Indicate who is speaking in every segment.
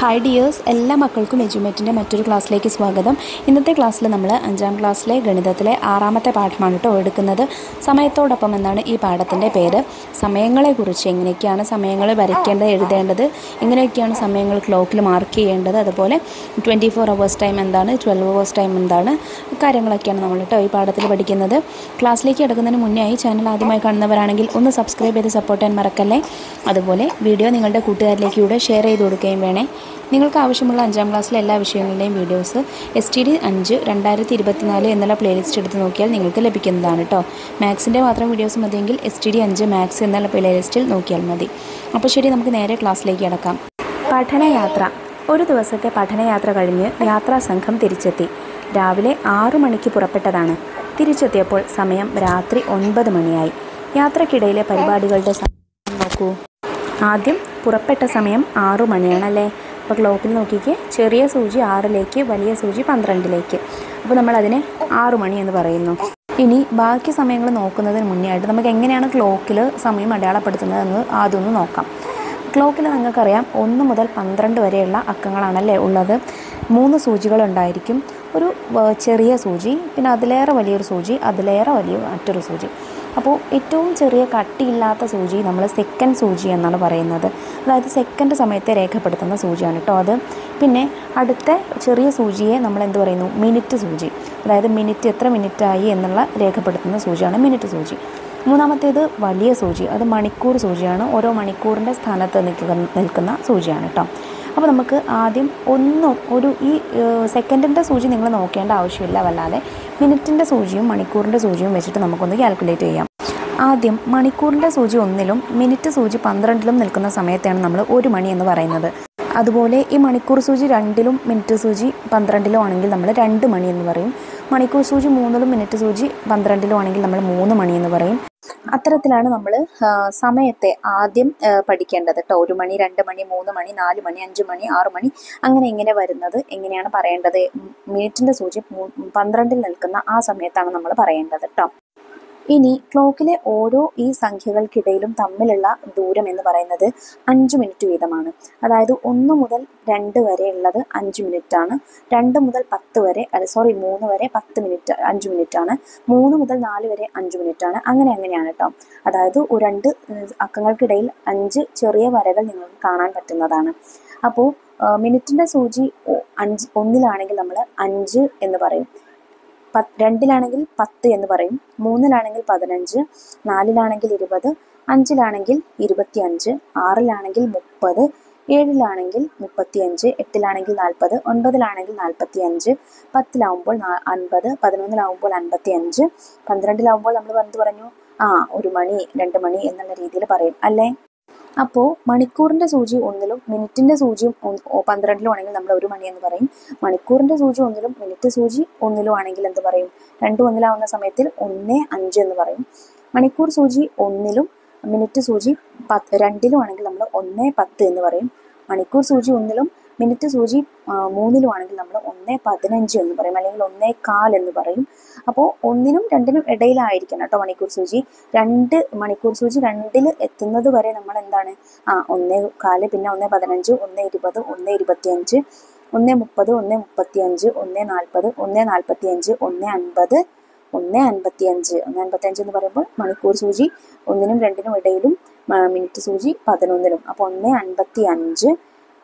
Speaker 1: Hi dears എല്ലാ മക്കൾക്കും എജ്യൂമേറ്റിന്റെ മറ്റൊരു ക്ലാസ്സിലേക്ക് സ്വാഗതം. ഇന്നത്തെ ക്ലാസ്സിൽ നമ്മൾ അഞ്ചാം ക്ലാസ്സിലെ ഗണിതത്തിലെ ആറാമത്തെ പാഠമാണ് കേട്ടോ എടുക്കുന്നത്. സമയത്തോടൊപ്പം എന്നാണ് ഈ പാഠത്തിന്റെ പേര്. സമയങ്ങളെക്കുറിച്ച് എങ്ങനെയൊക്കെയാണ് സമയങ്ങൾ വരയ്ക്കേണ്ടത് എഴുതേണ്ടത് എങ്ങനെയൊക്കെയാണ് സമയങ്ങൾ ക്ലോക്കിൽ മാർക്ക് ചെയ്യേണ്ടത് അതുപോലെ ട്വന്റി ഫോർ അവേഴ്സ് ടൈം എന്താണ് ട്വൽവ് അവേഴ്സ് ടൈം എന്താണ് കാര്യങ്ങളൊക്കെയാണ് നമ്മൾ കേട്ടോ ഈ പാഠത്തിൽ പഠിക്കുന്നത്. ക്ലാസ്സിലേക്ക് എടുക്കുന്നതിന് മുന്നേ ആയി ചാനൽ ആദ്യമായി കാണുന്നവരാണെങ്കിൽ ഒന്ന് സബ്സ്ക്രൈബ് ചെയ്ത് സപ്പോർട്ട് ചെയ്യാൻ മറക്കല്ലേ? അതുപോലെ വീഡിയോ നിങ്ങളുടെ കൂട്ടുകാരിലേക്ക് കൂടെ ഷെയർ ചെയ്ത് കൊടുക്കുകയും വേണേ. നിങ്ങൾക്ക് ആവശ്യമുള്ള അഞ്ചാം ക്ലാസ്സിലെ എല്ലാ വിഷയങ്ങളുടെയും വീഡിയോസ് എസ് ടി ഡി അഞ്ച് രണ്ടായിരത്തി ഇരുപത്തിനാല് എന്നുള്ള പ്ലേലിസ്റ്റ് എടുത്ത് നോക്കിയാൽ നിങ്ങൾക്ക് ലഭിക്കുന്നതാണ് കേട്ടോ മാത്സിന്റെ മാത്രം വീഡിയോസ് മതിയെങ്കിൽ എസ് ടി ഡി അഞ്ച് മാത്സ് എന്നുള്ള പ്ലേലിസ്റ്റിൽ നോക്കിയാൽ മതി. അപ്പോൾ ശരി നമുക്ക് നേരെ ക്ലാസ്സിലേക്ക് കിടക്കാം. പഠനയാത്ര. ഒരു ദിവസത്തെ പഠനയാത്ര കഴിഞ്ഞ് യാത്രാ സംഘം തിരിച്ചെത്തി. രാവിലെ ആറു മണിക്ക് പുറപ്പെട്ടതാണ്. തിരിച്ചെത്തിയപ്പോൾ സമയം രാത്രി ഒൻപത് മണിയായി. യാത്രക്കിടയിലെ പരിപാടികളുടെ സമയം നോക്കൂ. ആദ്യം പുറപ്പെട്ട സമയം ആറു മണിയാണല്ലേ? അപ്പോൾ ക്ലോക്കിൽ നോക്കിക്കേ ചെറിയ സൂചി ആറിലേക്ക് വലിയ സൂചി പന്ത്രണ്ടിലേക്ക്. അപ്പോൾ നമ്മൾ അതിനെ ആറ് മണി എന്ന് പറയുന്നു. ഇനി ബാക്കി സമയങ്ങൾ നോക്കുന്നതിന് മുന്നേ ആയിട്ട് നമുക്ക് എങ്ങനെയാണ് ക്ലോക്കിൽ സമയം അടയാളപ്പെടുത്തുന്നതെന്ന് ആദ്യം ഒന്ന് നോക്കാം. ക്ലോക്കിൽ നിങ്ങൾക്കറിയാം ഒന്ന് മുതൽ പന്ത്രണ്ട് വരെയുള്ള അക്കങ്ങളാണല്ലേ ഉള്ളത്. മൂന്ന് സൂചികളുണ്ടായിരിക്കും ഒരു ചെറിയ സൂചി പിന്നെ അതിലേറെ വലിയൊരു സൂചി അതിലേറെ വലിയ മറ്റൊരു സൂചി. അപ്പോൾ ഏറ്റവും ചെറിയ കട്ടിയില്ലാത്ത സൂചി നമ്മൾ സെക്കൻഡ് സൂചി എന്നാണ് പറയുന്നത്. അതായത് സെക്കൻഡ് സമയത്തെ രേഖപ്പെടുത്തുന്ന സൂചിയാണ് കേട്ടോ അത്. പിന്നെ അടുത്ത ചെറിയ സൂചിയെ നമ്മൾ എന്ത് പറയുന്നു? മിനിറ്റ് സൂചി. അതായത് മിനിറ്റ് എത്ര മിനിറ്റായി എന്നുള്ള രേഖപ്പെടുത്തുന്ന സൂചിയാണ് മിനിറ്റ് സൂചി. മൂന്നാമത്തേത് വലിയ സൂചി. അത് മണിക്കൂർ സൂചിയാണ്. ഓരോ മണിക്കൂറിന്റെ സ്ഥാനത്ത് നിൽക്കുക നിൽക്കുന്ന സൂചിയാണ് കേട്ടോ. അപ്പോൾ നമുക്ക് ആദ്യം ഒന്നും ഒരു ഈ സെക്കൻഡിന്റെ സൂചി നിങ്ങൾ നോക്കേണ്ട ആവശ്യമില്ല വല്ലാതെ. മിനിറ്റിന്റെ സൂചിയും മണിക്കൂറിന്റെ സൂചിയും വെച്ചിട്ട് നമുക്കൊന്ന് കാൽക്കുലേറ്റ് ചെയ്യാം. ആദ്യം മണിക്കൂറിന്റെ സൂചി ഒന്നിലും മിനിറ്റ് സൂചി പന്ത്രണ്ടിലും നിൽക്കുന്ന സമയത്താണ് നമ്മൾ ഒരു മണി എന്ന് പറയുന്നത്. അതുപോലെ ഈ മണിക്കൂർ സൂചി രണ്ടിലും മിനിറ്റ് സൂചി പന്ത്രണ്ടിലും ആണെങ്കിൽ നമ്മൾ രണ്ട് മണി എന്ന് പറയും. മണിക്കൂർ സൂചി മൂന്നിലും മിനിറ്റ് സൂചി പന്ത്രണ്ടിലും ആണെങ്കിൽ നമ്മൾ മൂന്ന് മണി എന്ന് പറയും. അത്തരത്തിലാണ് നമ്മൾ സമയത്തെ ആദ്യം പഠിക്കേണ്ടത് കേട്ടോ ഒരു മണി രണ്ട് മണി മൂന്ന് മണി നാല് മണി അഞ്ച് മണി ആറ് മണി അങ്ങനെ എങ്ങനെ വരുന്നത് എങ്ങനെയാണ് പറയേണ്ടത്? മിനിറ്റിന്റെ സൂചി പന്ത്രണ്ടിൽ നിൽക്കുന്ന ആ സമയത്താണ് നമ്മൾ പറയേണ്ടത് കേട്ടോ ഇനി ക്ലോക്കിലെ ഓരോ ഈ സംഖ്യകൾക്കിടയിലും തമ്മിലുള്ള ദൂരം എന്ന് പറയുന്നത് അഞ്ച് മിനിറ്റ് വീതമാണ്. അതായത് ഒന്ന് മുതൽ രണ്ട് വരെ ഉള്ളത് അഞ്ച് മിനിറ്റ് ആണ്. രണ്ട് മുതൽ പത്ത് വരെ അല്ല സോറി മൂന്ന് വരെ പത്ത് മിനിറ്റ് അഞ്ച് മിനിറ്റ് ആണ്. മൂന്ന് മുതൽ നാല് വരെ അഞ്ച് മിനിറ്റ് ആണ്. അങ്ങനെ അങ്ങനെയാണ് കേട്ടോ അതായത് രണ്ട് അക്കങ്ങൾക്കിടയിൽ അഞ്ച് ചെറിയ വരകൾ നിങ്ങൾക്ക് കാണാൻ പറ്റുന്നതാണ്. അപ്പോൾ മിനിറ്റിന്റെ സൂചി അഞ്ച് ഒന്നിലാണെങ്കിൽ നമ്മൾ അഞ്ച് എന്ന് പറയും. രണ്ടിലാണെങ്കിൽ പത്ത് എന്ന് പറയും. മൂന്നിലാണെങ്കിൽ പതിനഞ്ച് നാലിലാണെങ്കിൽ ഇരുപത് അഞ്ചിലാണെങ്കിൽ ഇരുപത്തി അഞ്ച് ആറിലാണെങ്കിൽ മുപ്പത് ഏഴിലാണെങ്കിൽ മുപ്പത്തിയഞ്ച് എട്ടിലാണെങ്കിൽ നാൽപ്പത് ഒൻപതിലാണെങ്കിൽ നാൽപ്പത്തി അഞ്ച് പത്തിലാവുമ്പോൾ അൻപത് പതിനൊന്നിലാവുമ്പോൾ അൻപത്തി അഞ്ച് പന്ത്രണ്ടിലാവുമ്പോൾ നമ്മൾ എന്ത് പറഞ്ഞു? ആ ഒരു മണി രണ്ട് മണി എന്നുള്ള രീതിയിൽ പറയും. അല്ലേ? അപ്പോൾ മണിക്കൂറിന്റെ സൂചി ഒന്നിലും മിനിറ്റിന്റെ സൂചിയും പന്ത്രണ്ടിലും ആണെങ്കിൽ നമ്മൾ ഒരു മണി എന്ന് പറയും. മണിക്കൂറിന്റെ സൂചി ഒന്നിലും മിനിറ്റ് സൂചി ഒന്നിലും ആണെങ്കിൽ എന്ത് പറയും? രണ്ടും ഒന്നിലാവുന്ന സമയത്തിൽ ഒന്ന് അഞ്ച് എന്ന് പറയും. മണിക്കൂർ സൂചി ഒന്നിലും മിനിറ്റ് സൂചി പത്ത് രണ്ടിലും ആണെങ്കിൽ നമ്മൾ ഒന്ന് പത്ത് എന്ന് പറയും. മണിക്കൂർ സൂചി ഒന്നിലും മിനിറ്റ് സൂചി മൂന്നിലുമാണെങ്കിൽ നമ്മൾ ഒന്ന് പതിനഞ്ച് എന്ന് പറയും അല്ലെങ്കിൽ ഒന്നേ കാൽ എന്ന് പറയും. അപ്പോൾ ഒന്നിനും രണ്ടിനും ഇടയിലായിരിക്കണം കേട്ടോ മണിക്കൂർ സൂചി. രണ്ട് മണിക്കൂർ സൂചി രണ്ടിൽ എത്തുന്നത് വരെ നമ്മൾ എന്താണ് ആ ഒന്നേ കാൽ പിന്നെ ഒന്നേ പതിനഞ്ച് ഒന്നേ ഇരുപത് ഒന്നേ ഇരുപത്തിയഞ്ച് ഒന്നേ മുപ്പത് ഒന്നേ മുപ്പത്തിയഞ്ച് ഒന്നേ നാൽപ്പത് ഒന്നേ നാൽപ്പത്തിയഞ്ച് ഒന്നേ അൻപത് ഒന്ന് അൻപത്തിയഞ്ച്. ഒന്ന് അൻപത്തിയഞ്ച് എന്ന് പറയുമ്പോൾ മണിക്കൂർ സൂചി ഒന്നിനും രണ്ടിനും ഇടയിലും മിനിറ്റ് സൂചി പതിനൊന്നിലും അപ്പോൾ ഒന്ന് അൻപത്തി അഞ്ച്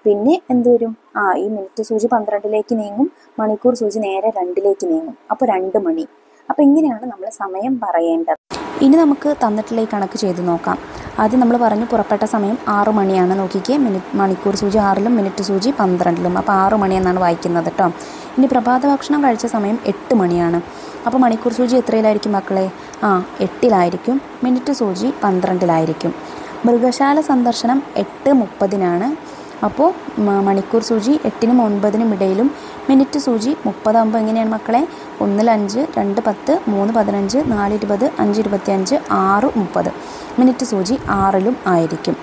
Speaker 1: പിന്നെ എന്ത് വരും? ആ ഈ മിനിറ്റ് സൂചി പന്ത്രണ്ടിലേക്ക് നീങ്ങും മണിക്കൂർ സൂചി നേരെ രണ്ടിലേക്ക് നീങ്ങും. അപ്പോൾ രണ്ട് മണി. അപ്പോൾ ഇങ്ങനെയാണ് നമ്മൾ സമയം പറയേണ്ടത്. ഇനി നമുക്ക് തന്നിട്ടുള്ള ഈ കണക്ക് ചെയ്ത് നോക്കാം. ആദ്യം നമ്മൾ പറഞ്ഞു പുറപ്പെട്ട സമയം ആറ് മണിയാണ് നോക്കിക്കേ. മിനിറ്റ് മണിക്കൂർ സൂചി ആറിലും മിനിറ്റ് സൂചി പന്ത്രണ്ടിലും. അപ്പോൾ ആറ് മണി എന്നാണ് വായിക്കുന്നത് കേട്ടോ ഇനി പ്രഭാത ഭക്ഷണം കഴിച്ച സമയം എട്ട് മണിയാണ്. അപ്പോൾ മണിക്കൂർ സൂചി എത്രയിലായിരിക്കും മക്കളെ? ആ എട്ടിലായിരിക്കും. മിനിറ്റ് സൂചി പന്ത്രണ്ടിലായിരിക്കും. മൃഗശാല സന്ദർശനം എട്ട് മുപ്പതിനാണ്. അപ്പോൾ മണിക്കൂർ സൂചി എട്ടിനും ഒൻപതിനും ഇടയിലും മിനിറ്റ് സൂചി മുപ്പതാകുമ്പോൾ എങ്ങനെയാണ് മക്കളെ? ഒന്നിൽ അഞ്ച് രണ്ട് പത്ത് മൂന്ന് പതിനഞ്ച് നാല് ഇരുപത് അഞ്ച് ഇരുപത്തി അഞ്ച് ആറ് മുപ്പത്. മിനിറ്റ് സൂചി ആറിലും ആയിരിക്കും.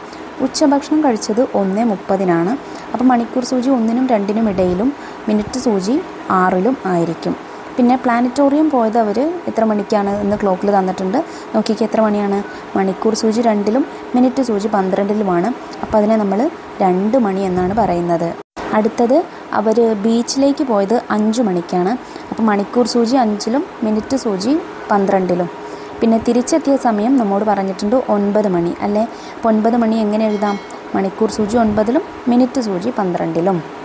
Speaker 1: ഉച്ചഭക്ഷണം കഴിച്ചത് ഒന്ന് മുപ്പതിനാണ്. അപ്പോൾ മണിക്കൂർ സൂചി ഒന്നിനും രണ്ടിനും ഇടയിലും മിനിറ്റ് സൂചി ആറിലും ആയിരിക്കും. പിന്നെ പ്ലാനറ്റോറിയം പോയത് അവർ എത്ര മണിക്കാണ് എന്ന് ക്ലോക്കിൽ തന്നിട്ടുണ്ട്. നോക്കിക്കേ എത്ര മണിയാണ്? മണിക്കൂർ സൂചി രണ്ടിലും മിനിറ്റ് സൂചി പന്ത്രണ്ടിലുമാണ്. അപ്പോൾ അതിനെ നമ്മൾ രണ്ട് മണി എന്നാണ് പറയുന്നത്. അടുത്തത് അവർ ബീച്ചിലേക്ക് പോയത് അഞ്ച് മണിക്കാണ്. അപ്പോൾ മണിക്കൂർ സൂചി അഞ്ചിലും മിനിറ്റ് സൂചി പന്ത്രണ്ടിലും. പിന്നെ തിരിച്ചെത്തിയ സമയം നമ്മോട് പറഞ്ഞിട്ടുണ്ട് ഒൻപത് മണി. അല്ലേ? അപ്പോൾ ഒൻപത് മണി എങ്ങനെ എഴുതാം? മണിക്കൂർ സൂചി ഒൻപതിലും മിനിറ്റ് സൂചി പന്ത്രണ്ടിലും.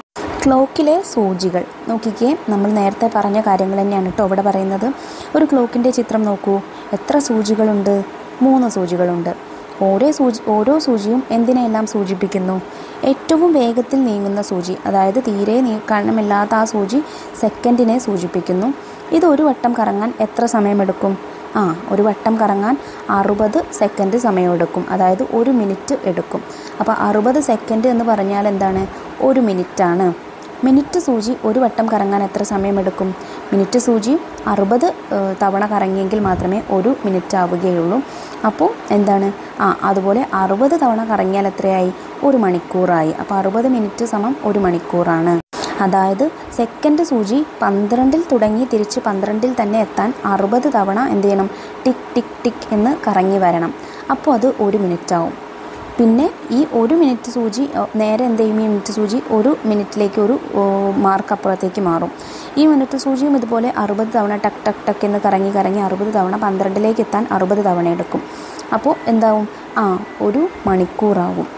Speaker 1: ക്ലോക്കിലെ സൂചികൾ. നോക്കിക്കേ നമ്മൾ നേരത്തെ പറഞ്ഞ കാര്യങ്ങൾ തന്നെയാണ് കേട്ടോ ഇവിടെ പറയുന്നത്. ഒരു ക്ലോക്കിന്റെ ചിത്രം നോക്കൂ. എത്ര സൂചികളുണ്ട്? മൂന്ന് സൂചികളുണ്ട്. ഓരോ സൂചി ഓരോ സൂചിയും എന്തിനെല്ലാം സൂചിപ്പിക്കുന്നു? ഏറ്റവും വേഗത്തിൽ നീങ്ങുന്ന സൂചി അതായത് തീരെ നീ കണ്ണമില്ലാത്ത ആ സൂചി സെക്കൻഡിനെ സൂചിപ്പിക്കുന്നു. ഇത് ഒരു വട്ടം കറങ്ങാൻ എത്ര സമയമെടുക്കും? ആ ഒരു വട്ടം കറങ്ങാൻ അറുപത് സെക്കൻഡ് സമയമെടുക്കും. അതായത് ഒരു മിനിറ്റ് എടുക്കും. അപ്പോൾ അറുപത് സെക്കൻഡ് എന്ന് പറഞ്ഞാൽ എന്താണ്? ഒരു മിനിറ്റാണ്. മിനിറ്റ് സൂചി ഒരു വട്ടം കറങ്ങാൻ എത്ര സമയമെടുക്കും? മിനിറ്റ് സൂചി അറുപത് തവണ കറങ്ങിയെങ്കിൽ മാത്രമേ ഒരു മിനിറ്റ് ആവുകയുള്ളൂ അപ്പോൾ എന്താണ്? ആ അതുപോലെ അറുപത് തവണ കറങ്ങിയാൽ എത്രയായി? ഒരു മണിക്കൂറായി. അപ്പോൾ അറുപത് മിനിറ്റ് സമം ഒരു മണിക്കൂറാണ്. അതായത് സെക്കൻഡ് സൂചി പന്ത്രണ്ടിൽ തുടങ്ങി തിരിച്ച് പന്ത്രണ്ടിൽ തന്നെ എത്താൻ അറുപത് തവണ എന്ത് ചെയ്യണം? ടിക് ടിക് ടിക് എന്ന് കറങ്ങി വരണം. അപ്പോൾ അത് ഒരു മിനിറ്റ് ആവും പിന്നെ ഈ ഒരു മിനിറ്റ് സൂചി നേരെ എന്ത് ചെയ്യും? ഈ മിനിറ്റ് സൂചി ഒരു മിനിറ്റിലേക്ക് ഒരു മാർക്ക് അപ്പുറത്തേക്ക് മാറും. ഈ മിനിറ്റ് സൂചിയും ഇതുപോലെ അറുപത് തവണ ടക്ക് ടക്ക് ടക്ക് എന്ന് കറങ്ങി കറങ്ങി അറുപത് തവണ പന്ത്രണ്ടിലേക്ക് എത്താൻ അറുപത് തവണ എടുക്കും. അപ്പോൾ എന്താവും? ആ ഒരു മണിക്കൂറാവും.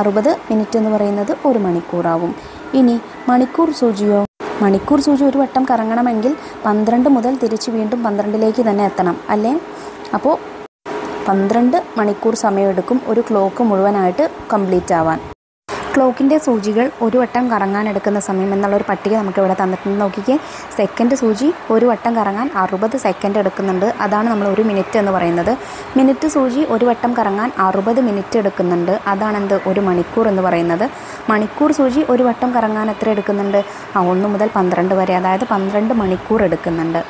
Speaker 1: അറുപത് മിനിറ്റ് എന്ന് പറയുന്നത് ഒരു മണിക്കൂറാവും. ഇനി മണിക്കൂർ സൂചിയോ? മണിക്കൂർ സൂചി ഒരു വട്ടം കറങ്ങണമെങ്കിൽ പന്ത്രണ്ട് മുതൽ തിരിച്ച് വീണ്ടും പന്ത്രണ്ടിലേക്ക് തന്നെ എത്തണം അല്ലേ? അപ്പോൾ പന്ത്രണ്ട് മണിക്കൂർ സമയമെടുക്കും ഒരു ക്ലോക്ക് മുഴുവനായിട്ട് കംപ്ലീറ്റ് ആവാൻ ക്ലോക്കിന്റെ സൂചികൾ ഒരു വട്ടം കറങ്ങാൻ എടുക്കുന്ന സമയം എന്നുള്ള ഒരു പട്ടിക നമുക്കിവിടെ തന്നിട്ടുണ്ട്. നോക്കിക്കേ സെക്കൻഡ് സൂചി ഒരു വട്ടം കറങ്ങാൻ അറുപത് സെക്കൻഡ് എടുക്കുന്നുണ്ട്. അതാണ് നമ്മൾ ഒരു മിനിറ്റ് എന്ന് പറയുന്നത്. മിനിറ്റ് സൂചി ഒരു വട്ടം കറങ്ങാൻ അറുപത് മിനിറ്റ് എടുക്കുന്നുണ്ട്. അതാണ് എന്ത്? ഒരു മണിക്കൂർ എന്ന് പറയുന്നത്. മണിക്കൂർ സൂചി ഒരു വട്ടം കറങ്ങാൻ എത്ര എടുക്കുന്നുണ്ട്? ആ ഒന്ന് മുതൽ പന്ത്രണ്ട് വരെ അതായത് പന്ത്രണ്ട് മണിക്കൂർ എടുക്കുന്നുണ്ട്.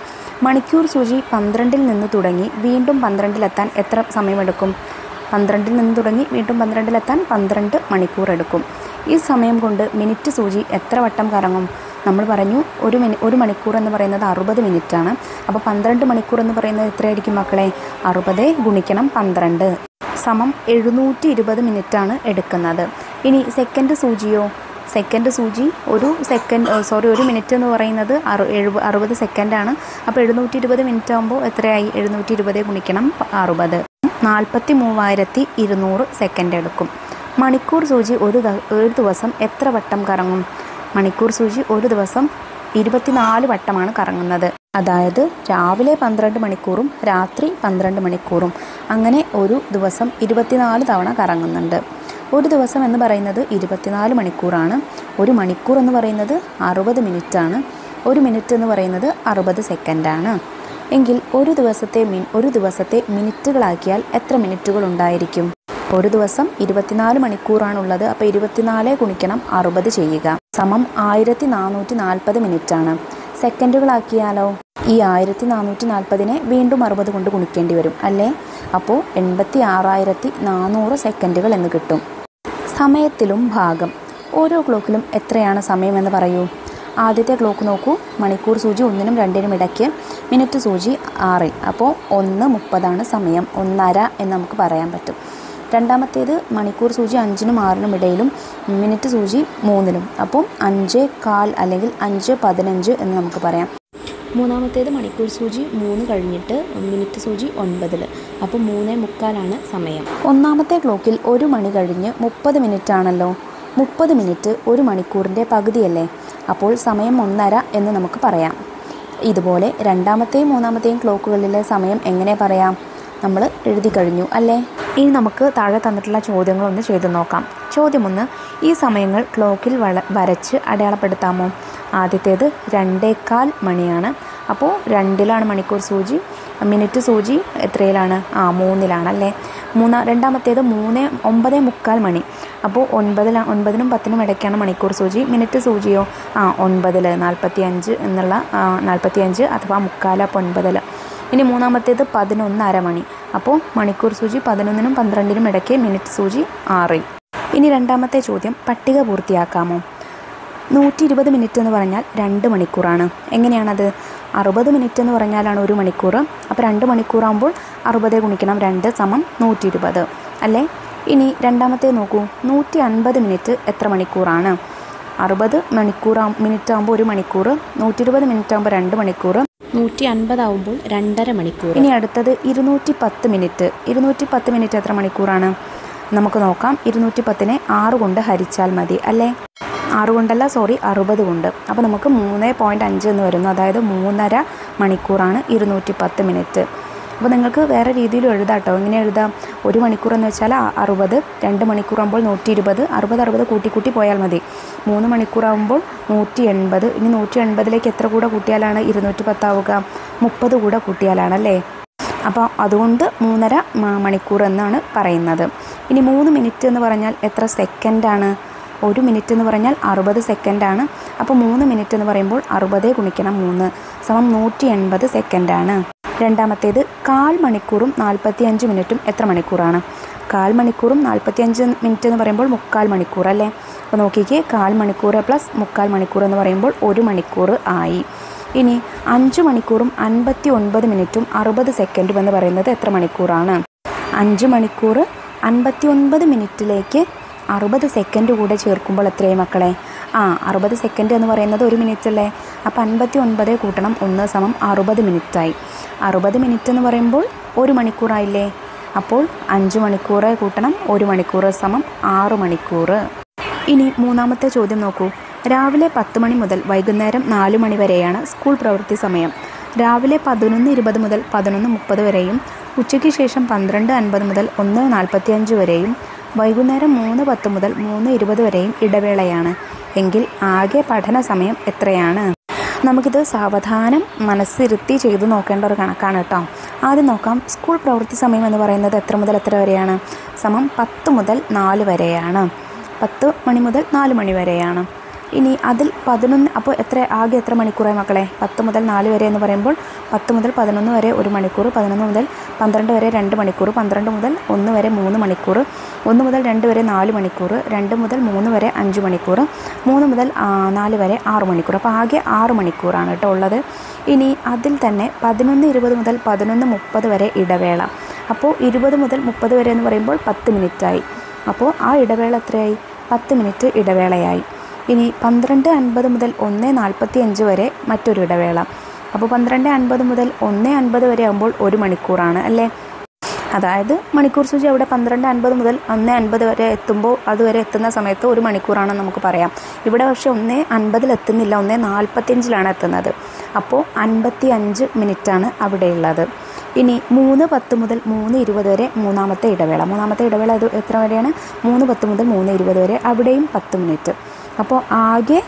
Speaker 1: മണിക്കൂർ സൂചി പന്ത്രണ്ടിൽ നിന്ന് തുടങ്ങി വീണ്ടും പന്ത്രണ്ടിലെത്താൻ എത്ര സമയമെടുക്കും? പന്ത്രണ്ടിൽ നിന്ന് തുടങ്ങി വീണ്ടും പന്ത്രണ്ടിലെത്താൻ പന്ത്രണ്ട് മണിക്കൂർ എടുക്കും. ഈ സമയം കൊണ്ട് മിനിറ്റ് സൂചി എത്ര വട്ടം കറങ്ങും? നമ്മൾ പറഞ്ഞു ഒരു മിനി ഒരു മണിക്കൂർ എന്ന് പറയുന്നത് അറുപത് മിനിറ്റാണ്. അപ്പോൾ പന്ത്രണ്ട് മണിക്കൂർ എന്ന് പറയുന്നത് എത്രയായിരിക്കും മക്കളെ? അറുപത് ഗുണിക്കണം പന്ത്രണ്ട്. സമം എഴുന്നൂറ്റി ഇരുപത് മിനിറ്റാണ് എടുക്കുന്നത്. ഇനി സെക്കൻഡ് സൂചിയോ? സെക്കൻഡ് സൂചി ഒരു സെക്കൻഡ് സോറി ഒരു മിനിറ്റ് എന്ന് പറയുന്നത് അറു എഴുപ അറുപത് സെക്കൻഡാണ് അപ്പോൾ എഴുന്നൂറ്റി ഇരുപത് മിനിറ്റ് ആകുമ്പോൾ എത്രയായി? എഴുന്നൂറ്റി ഇരുപത് ഗുണിക്കണം അറുപത്. നാൽപ്പത്തി മൂവായിരത്തി ഇരുന്നൂറ് സെക്കൻഡ് എടുക്കും. മണിക്കൂർ സൂചി ഒരു ഒരു ദിവസം എത്ര വട്ടം കറങ്ങും? മണിക്കൂർ സൂചി ഒരു ദിവസം ഇരുപത്തിനാല് വട്ടമാണ് കറങ്ങുന്നത്. അതായത് രാവിലെ പന്ത്രണ്ട് മണിക്കൂറും രാത്രി പന്ത്രണ്ട് മണിക്കൂറും. അങ്ങനെ ഒരു ദിവസം ഇരുപത്തിനാല് തവണ കറങ്ങുന്നുണ്ട്. ഒരു ദിവസം എന്ന് പറയുന്നത് ഇരുപത്തിനാല് മണിക്കൂറാണ്. ഒരു മണിക്കൂർ എന്ന് പറയുന്നത് അറുപത് മിനിറ്റാണ്. ഒരു മിനിറ്റ് എന്ന് പറയുന്നത് അറുപത് സെക്കൻഡാണ്. എങ്കിൽ ഒരു ദിവസത്തെ മിൻ ഒരു ദിവസത്തെ മിനിറ്റുകളാക്കിയാൽ എത്ര മിനിറ്റുകൾ ഉണ്ടായിരിക്കും ഒരു ദിവസം ഇരുപത്തിനാല് മണിക്കൂറാണുള്ളത്. അപ്പോൾ ഇരുപത്തിനാല് ഗുണിക്കണം അറുപത് ചെയ്യുക. സമം ആയിരത്തി നാനൂറ്റി നാൽപ്പത് മിനിറ്റാണ്. സെക്കൻഡുകളാക്കിയാലോ? ഈ ആയിരത്തി നാനൂറ്റി നാൽപ്പതിനെ വീണ്ടും അറുപത് കൊണ്ട് ഗുണിക്കേണ്ടി വരും അല്ലേ? അപ്പോൾ എൺപത്തി ആറായിരത്തി നാനൂറ് സെക്കൻഡുകൾ എന്ന് കിട്ടും. സമയത്തിലും ഭാഗം. ഓരോ ക്ലോക്കിലും എത്രയാണ് സമയമെന്ന് പറയൂ? ആദ്യത്തെ ക്ലോക്ക് നോക്കൂ. മണിക്കൂർ സൂചി ഒന്നിനും രണ്ടിനും ഇടയ്ക്ക്. മിനിറ്റ് സൂചി ആറിൽ. അപ്പോൾ ഒന്ന് മുപ്പതാണ് സമയം. ഒന്നര എന്ന് നമുക്ക് പറയാൻ പറ്റും. രണ്ടാമത്തേത് മണിക്കൂർ സൂചി അഞ്ചിനും ആറിനും ഇടയിലും മിനിറ്റ് സൂചി മൂന്നിലും അപ്പം അഞ്ച് കാൽ അല്ലെങ്കിൽ അഞ്ച് പതിനഞ്ച് എന്ന് നമുക്ക് പറയാം. മൂന്നാമത്തേത് മണിക്കൂർ സൂചി മൂന്ന് കഴിഞ്ഞിട്ട് മിനിറ്റ് സൂചി ഒൻപതിൽ. അപ്പോൾ മൂന്നേ മുക്കാലാണ് സമയം. ഒന്നാമത്തെ ക്ലോക്കിൽ ഒരു മണി കഴിഞ്ഞ് മുപ്പത് മിനിറ്റ് ആണല്ലോ മുപ്പത് മിനിറ്റ് ഒരു മണിക്കൂറിന്റെ പകുതിയല്ലേ? അപ്പോൾ സമയം ഒന്നര എന്ന് നമുക്ക് പറയാം. ഇതുപോലെ രണ്ടാമത്തെയും മൂന്നാമത്തെയും ക്ലോക്കുകളിലെ സമയം എങ്ങനെ പറയാം? നമ്മൾ എഴുതി കഴിഞ്ഞു അല്ലേ? ഇനി നമുക്ക് താഴെ തന്നിട്ടുള്ള ചോദ്യങ്ങളൊന്ന് ചെയ്തു നോക്കാം. ചോദ്യം ഒന്ന് ഈ സമയങ്ങൾ ക്ലോക്കിൽ വരച്ച് അടയാളപ്പെടുത്താമോ? ആദ്യത്തേത് രണ്ടേകാൽ മണിയാണ്. അപ്പോൾ രണ്ടിലാണ് മണിക്കൂർ സൂചി മിനിറ്റ് സൂചി എത്രയിലാണ്? ആ മൂന്നിലാണ് അല്ലേ മൂന്നാ രണ്ടാമത്തേത് മൂന്ന് ഒമ്പതേ മുക്കാൽ മണി. അപ്പോൾ ഒൻപതില ഒൻപതിനും പത്തിനും ഇടയ്ക്കാണ് മണിക്കൂർ സൂചി. മിനിറ്റ് സൂചിയോ? ആ ഒൻപതിൽ നാൽപ്പത്തി അഞ്ച് എന്നുള്ള നാൽപ്പത്തി അഞ്ച് അഥവാ മുക്കാൽ അപ്പോൾ ഒൻപതിൽ ഇനി മൂന്നാമത്തേത് പതിനൊന്നര മണി. അപ്പോൾ മണിക്കൂർ സൂചി പതിനൊന്നിനും പന്ത്രണ്ടിനും ഇടയ്ക്ക് മിനിറ്റ് സൂചി ആറിൽ ഇനി രണ്ടാമത്തെ ചോദ്യം പട്ടിക പൂർത്തിയാക്കാമോ? നൂറ്റി ഇരുപത് മിനിറ്റ് എന്ന് പറഞ്ഞാൽ രണ്ട് മണിക്കൂറാണ്. എങ്ങനെയാണത്? അറുപത് മിനിറ്റ് എന്ന് പറഞ്ഞാലാണ് ഒരു മണിക്കൂർ അപ്പോൾ രണ്ട് മണിക്കൂറാകുമ്പോൾ അറുപത് ഗുണിക്കണം രണ്ട് സമം നൂറ്റി ഇരുപത് അല്ലേ? ഇനി രണ്ടാമത്തെ നോക്കൂ. നൂറ്റി അൻപത് മിനിറ്റ് എത്ര മണിക്കൂറാണ്? അറുപത് മണിക്കൂർ മിനിറ്റ് ആകുമ്പോൾ ഒരു മണിക്കൂർ നൂറ്റി ഇരുപത് മിനിറ്റ് ആകുമ്പോൾ രണ്ട് മണിക്കൂർ
Speaker 2: നൂറ്റി അൻപതാവുമ്പോൾ രണ്ടര മണിക്കൂർ
Speaker 1: ഇനി അടുത്തത് ഇരുന്നൂറ്റി പത്ത് മിനിറ്റ് ഇരുന്നൂറ്റി പത്ത് മിനിറ്റ് എത്ര മണിക്കൂറാണ്? നമുക്ക് നോക്കാം. ഇരുന്നൂറ്റി പത്തിനെ ആറ് കൊണ്ട് ഹരിച്ചാൽ മതി. അല്ലേ? ആറ് കൊണ്ടല്ല സോറി അറുപത് കൊണ്ട്. അപ്പോൾ നമുക്ക് മൂന്ന് പോയിന്റ് അഞ്ച് എന്ന് വരുന്നു. അതായത് മൂന്നര മണിക്കൂറാണ് ഇരുന്നൂറ്റി പത്ത് മിനിറ്റ് അപ്പോൾ നിങ്ങൾക്ക് വേറെ രീതിയിൽ എഴുതാം കേട്ടോ ഇങ്ങനെ എഴുതാം? ഒരു മണിക്കൂർ എന്ന് വെച്ചാൽ അറുപത് രണ്ട് മണിക്കൂറാകുമ്പോൾ നൂറ്റി ഇരുപത് അറുപത് അറുപത് കൂട്ടി കൂട്ടി പോയാൽ മതി. മൂന്ന് മണിക്കൂറാകുമ്പോൾ നൂറ്റി എൺപത് ഇനി നൂറ്റി എൺപതിലേക്ക് എത്ര കൂടെ കൂട്ടിയാലാണ് ഇരുന്നൂറ്റി പത്താവുക മുപ്പത് കൂടെ കൂട്ടിയാലാണല്ലേ അപ്പോൾ അതുകൊണ്ട് മൂന്നര മണിക്കൂർ എന്നാണ് പറയുന്നത്. ഇനി മൂന്ന് മിനിറ്റ് എന്ന് പറഞ്ഞാൽ എത്ര സെക്കൻഡാണ് ഒരു മിനിറ്റ് എന്ന് പറഞ്ഞാൽ അറുപത് സെക്കൻഡാണ് അപ്പോൾ മൂന്ന് മിനിറ്റ് എന്ന് പറയുമ്പോൾ അറുപതേ ഗുണിക്കണം മൂന്ന് സമം നൂറ്റി എൺപത് സെക്കൻഡാണ് രണ്ടാമത്തേത് കാൽ മണിക്കൂറും നാൽപ്പത്തി അഞ്ച് മിനിറ്റും എത്ര മണിക്കൂറാണ്? കാൽ മണിക്കൂറും നാൽപ്പത്തി അഞ്ച് മിനിറ്റ് എന്ന് പറയുമ്പോൾ മുക്കാൽ മണിക്കൂർ അല്ലേ? അപ്പോൾ നോക്കിക്കേ കാൽ മണിക്കൂർ പ്ലസ് മുക്കാൽ മണിക്കൂർ എന്ന് പറയുമ്പോൾ ഒരു മണിക്കൂർ ആയി. ഇനി അഞ്ച് മണിക്കൂറും അൻപത്തി ഒൻപത് മിനിറ്റും അറുപത് സെക്കൻഡും എന്ന് പറയുന്നത് എത്ര മണിക്കൂറാണ്? അഞ്ച് മണിക്കൂർ അൻപത്തി ഒൻപത് മിനിറ്റിലേക്ക് അറുപത് സെക്കൻഡ് കൂടെ ചേർക്കുമ്പോൾ എത്രയായി മക്കളെ? ആ അറുപത് സെക്കൻഡ് എന്ന് പറയുന്നത് ഒരു മിനിറ്റ് അല്ലേ? അപ്പം അൻപത്തി ഒൻപത് കൂട്ടണം ഒന്ന് സമം അറുപത് മിനിറ്റായി അറുപത് മിനിറ്റ് എന്ന് പറയുമ്പോൾ ഒരു മണിക്കൂറായില്ലേ? അപ്പോൾ അഞ്ച് മണിക്കൂർ കൂട്ടണം ഒരു മണിക്കൂർ സമം ആറ് മണിക്കൂർ ഇനി മൂന്നാമത്തെ ചോദ്യം നോക്കൂ. രാവിലെ പത്ത് മണി മുതൽ വൈകുന്നേരം നാല് മണി വരെയാണ് സ്കൂൾ പ്രവൃത്തി സമയം. രാവിലെ പതിനൊന്ന് ഇരുപത് മുതൽ പതിനൊന്ന് മുപ്പത് വരെയും ഉച്ചയ്ക്ക് ശേഷം പന്ത്രണ്ട് അൻപത് മുതൽ ഒന്ന് നാൽപ്പത്തി അഞ്ച് വരെയും വൈകുന്നേരം മൂന്ന് പത്ത് മുതൽ മൂന്ന് ഇരുപത് വരെയും ഇടവേളയാണ്. എങ്കിൽ ആകെ പഠന സമയം എത്രയാണ്? നമുക്കിത് സാവധാനം മനസ്സിരുത്തി ചെയ്തു നോക്കേണ്ട ഒരു കണക്കാണ് കേട്ടോ. ആദ്യം നോക്കാം സ്കൂൾ പ്രവൃത്തി സമയം എന്ന് പറയുന്നത് എത്ര മുതൽ എത്ര വരെയാണ്? സമം പത്ത് മുതൽ നാല് വരെയാണ്. പത്ത് മണി മുതൽ നാല് മണി വരെയാണ്. ഇനി അതിൽ പതിനൊന്ന് അപ്പോൾ എത്ര ആകെ എത്ര മണിക്കൂറായി മക്കളെ? പത്ത് മുതൽ നാല് വരെ എന്ന് പറയുമ്പോൾ പത്ത് മുതൽ പതിനൊന്ന് വരെ ഒരു മണിക്കൂർ പതിനൊന്ന് മുതൽ പന്ത്രണ്ട് വരെ രണ്ട് മണിക്കൂർ പന്ത്രണ്ട് മുതൽ ഒന്ന് വരെ മൂന്ന് മണിക്കൂർ ഒന്ന് മുതൽ രണ്ട് വരെ നാല് മണിക്കൂർ രണ്ട് മുതൽ മൂന്ന് വരെ അഞ്ച് മണിക്കൂർ മൂന്ന് മുതൽ നാല് വരെ ആറ് മണിക്കൂർ. അപ്പോൾ ആകെ ആറ് മണിക്കൂറാണ് കേട്ടോ ഉള്ളത്. ഇനി അതിൽ തന്നെ പതിനൊന്ന് ഇരുപത് മുതൽ പതിനൊന്ന് മുപ്പത് വരെ ഇടവേള. അപ്പോൾ ഇരുപത് മുതൽ മുപ്പത് വരെ എന്ന് പറയുമ്പോൾ പത്ത് മിനിറ്റായി. അപ്പോൾ ആ ഇടവേള എത്രയായി? പത്ത് മിനിറ്റ് ഇടവേളയായി. ഇനി പന്ത്രണ്ട് അൻപത് മുതൽ ഒന്ന് നാൽപ്പത്തി അഞ്ച് വരെ മറ്റൊരു ഇടവേള. അപ്പോൾ പന്ത്രണ്ട് അൻപത് മുതൽ ഒന്ന് അൻപത് വരെ ആകുമ്പോൾ ഒരു മണിക്കൂറാണ് അല്ലേ? അതായത് മണിക്കൂർ സൂചി അവിടെ പന്ത്രണ്ട് അൻപത് മുതൽ ഒന്ന് അൻപത് വരെ എത്തുമ്പോൾ അതുവരെ എത്തുന്ന സമയത്ത് ഒരു മണിക്കൂറാണെന്ന് നമുക്ക് പറയാം. ഇവിടെ പക്ഷേ ഒന്ന് അൻപതിൽ എത്തുന്നില്ല ഒന്ന് നാൽപ്പത്തിയഞ്ചിലാണ് എത്തുന്നത്. അപ്പോൾ അൻപത്തി അഞ്ച് മിനിറ്റാണ് അവിടെയുള്ളത്. ഇനി മൂന്ന് പത്ത് മുതൽ മൂന്ന് ഇരുപത് വരെ മൂന്നാമത്തെ ഇടവേള. മൂന്നാമത്തെ ഇടവേള അത് എത്ര വരെയാണ്? മൂന്ന് പത്ത് മുതൽ മൂന്ന് ഇരുപത് വരെ അവിടെയും പത്ത് മിനിറ്റ്. അപ്പോൾ ആകെ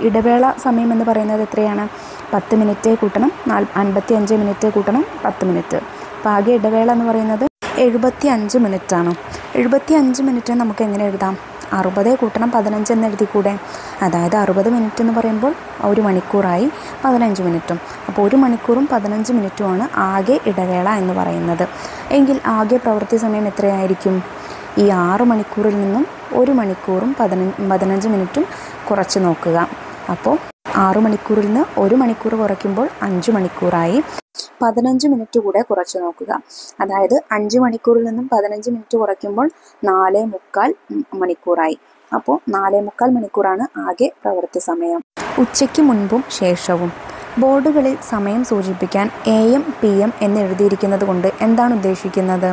Speaker 1: ഇടവേള സമയം എന്ന് പറയുന്നത് എത്രയാണ്? പത്ത് മിനിറ്റ് കൂട്ടണം നാൽ അൻപത്തി അഞ്ച് മിനിറ്റ് കൂട്ടണം പത്ത് മിനിറ്റ്. അപ്പോൾ ആകെ ഇടവേള എന്ന് പറയുന്നത് എഴുപത്തി അഞ്ച് മിനിറ്റാണ്. എഴുപത്തി അഞ്ച് മിനിറ്റ് നമുക്ക് എങ്ങനെ എഴുതാം? അറുപത് കൂട്ടണം പതിനഞ്ച് എന്ന് എഴുതിക്കൂടെ അതായത് അറുപത് മിനിറ്റ് എന്ന് പറയുമ്പോൾ ഒരു മണിക്കൂറായി പതിനഞ്ച് മിനിറ്റും. അപ്പോൾ ഒരു മണിക്കൂറും പതിനഞ്ച് മിനിറ്റുമാണ് ആകെ ഇടവേള എന്ന് പറയുന്നത്. എങ്കിൽ ആകെ പ്രവൃത്തി സമയം എത്രയായിരിക്കും? ഈ ആറ് മണിക്കൂറിൽ നിന്നും ഒരു മണിക്കൂറും പതിനഞ്ച് പതിനഞ്ച് മിനിറ്റും കുറച്ച് നോക്കുക. അപ്പോൾ ആറു മണിക്കൂറിൽ നിന്ന് ഒരു മണിക്കൂർ കുറയ്ക്കുമ്പോൾ അഞ്ച് മണിക്കൂറായി പതിനഞ്ച് മിനിറ്റ് കൂടെ കുറച്ച് നോക്കുക. അതായത് അഞ്ച് മണിക്കൂറിൽ നിന്നും പതിനഞ്ച് മിനിറ്റ് കുറയ്ക്കുമ്പോൾ നാല് മുക്കാൽ മണിക്കൂറായി. അപ്പോൾ നാലേ മുക്കാൽ മണിക്കൂറാണ് ആകെ പ്രവൃത്തി സമയം. ഉച്ചയ്ക്ക് മുൻപും ശേഷവും. ബോർഡുകളിൽ സമയം സൂചിപ്പിക്കാൻ എ എം പി എം എന്ന് എഴുതിയിരിക്കുന്നത് കൊണ്ട് എന്താണ് ഉദ്ദേശിക്കുന്നത്?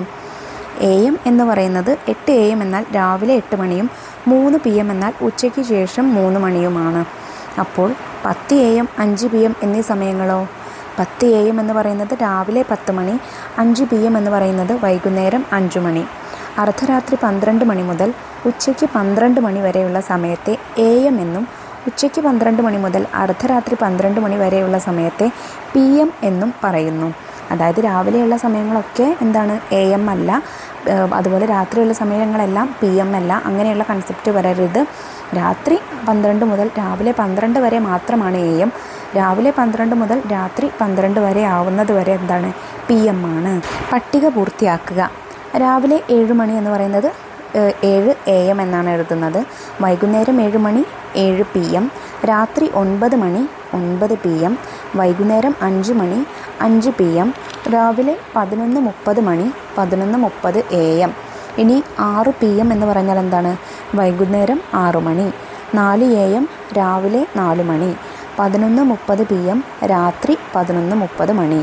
Speaker 1: എ എം എന്ന് പറയുന്നത് എട്ട് എ എം എന്നാൽ രാവിലെ എട്ട് മണിയും മൂന്ന് പി എം എന്നാൽ ഉച്ചയ്ക്ക് ശേഷം മൂന്ന് മണിയുമാണ്. അപ്പോൾ പത്ത് എ എം അഞ്ച് പി എം എന്നീ സമയങ്ങളോ? പത്ത് എ എം എന്ന് പറയുന്നത് രാവിലെ പത്ത് മണി അഞ്ച് പി എം എന്ന് പറയുന്നത് വൈകുന്നേരം അഞ്ച് മണി. അർദ്ധരാത്രി പന്ത്രണ്ട് മണി മുതൽ ഉച്ചയ്ക്ക് പന്ത്രണ്ട് മണി വരെയുള്ള സമയത്തെ എ എം എന്നും ഉച്ചയ്ക്ക് പന്ത്രണ്ട് മണി മുതൽ അർദ്ധരാത്രി പന്ത്രണ്ട് മണി വരെയുള്ള സമയത്തെ പി എം എന്നും പറയുന്നു. അതായത് രാവിലെയുള്ള സമയങ്ങളൊക്കെ എന്താണ് എ എം അല്ല അതുപോലെ രാത്രിയുള്ള സമയങ്ങളെല്ലാം പി എം അല്ല അങ്ങനെയുള്ള കൺസെപ്റ്റ് വരരുത്. രാത്രി പന്ത്രണ്ട് മുതൽ രാവിലെ പന്ത്രണ്ട് വരെ മാത്രമാണ് എ എം രാവിലെ പന്ത്രണ്ട് മുതൽ രാത്രി പന്ത്രണ്ട് വരെ ആവുന്നത് വരെ എന്താണ് പി എം ആണ്. പട്ടിക പൂർത്തിയാക്കുക. രാവിലെ ഏഴ് മണി എന്ന് പറയുന്നത് ഏഴ് എ എം എന്നാണ് എഴുതുന്നത്. വൈകുന്നേരം ഏഴ് മണി ഏഴ് പി എം രാത്രി ഒൻപത് മണി ഒൻപത് പി എം വൈകുന്നേരം അഞ്ച് മണി അഞ്ച് പി എം രാവിലെ പതിനൊന്ന് മുപ്പത് മണി പതിനൊന്ന് മുപ്പത് എ എം. ഇനി ആറ് പി എം എന്ന് പറഞ്ഞാൽ എന്താണ്? വൈകുന്നേരം ആറ് മണി നാല് എ എം രാവിലെ നാല് മണി പതിനൊന്ന് മുപ്പത് പി എം രാത്രി പതിനൊന്ന് മുപ്പത് മണി.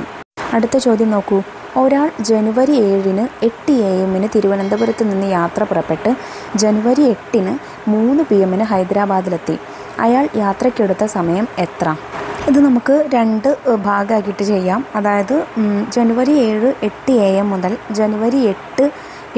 Speaker 1: അടുത്ത ചോദ്യം നോക്കൂ. ഒരാൾ ജനുവരി ഏഴിന് എട്ട് എ എമ്മിന് തിരുവനന്തപുരത്ത് നിന്ന് യാത്ര പുറപ്പെട്ട് ജനുവരി എട്ടിന് മൂന്ന് പി എമ്മിന് ഹൈദരാബാദിലെത്തി. അയാൾ യാത്രയ്ക്കെടുത്ത സമയം എത്ര? ഇത് നമുക്ക് രണ്ട് ഭാഗമാക്കിയിട്ട് ചെയ്യാം. അതായത് ജനുവരി ഏഴ് എട്ട് എ എം മുതൽ ജനുവരി എട്ട്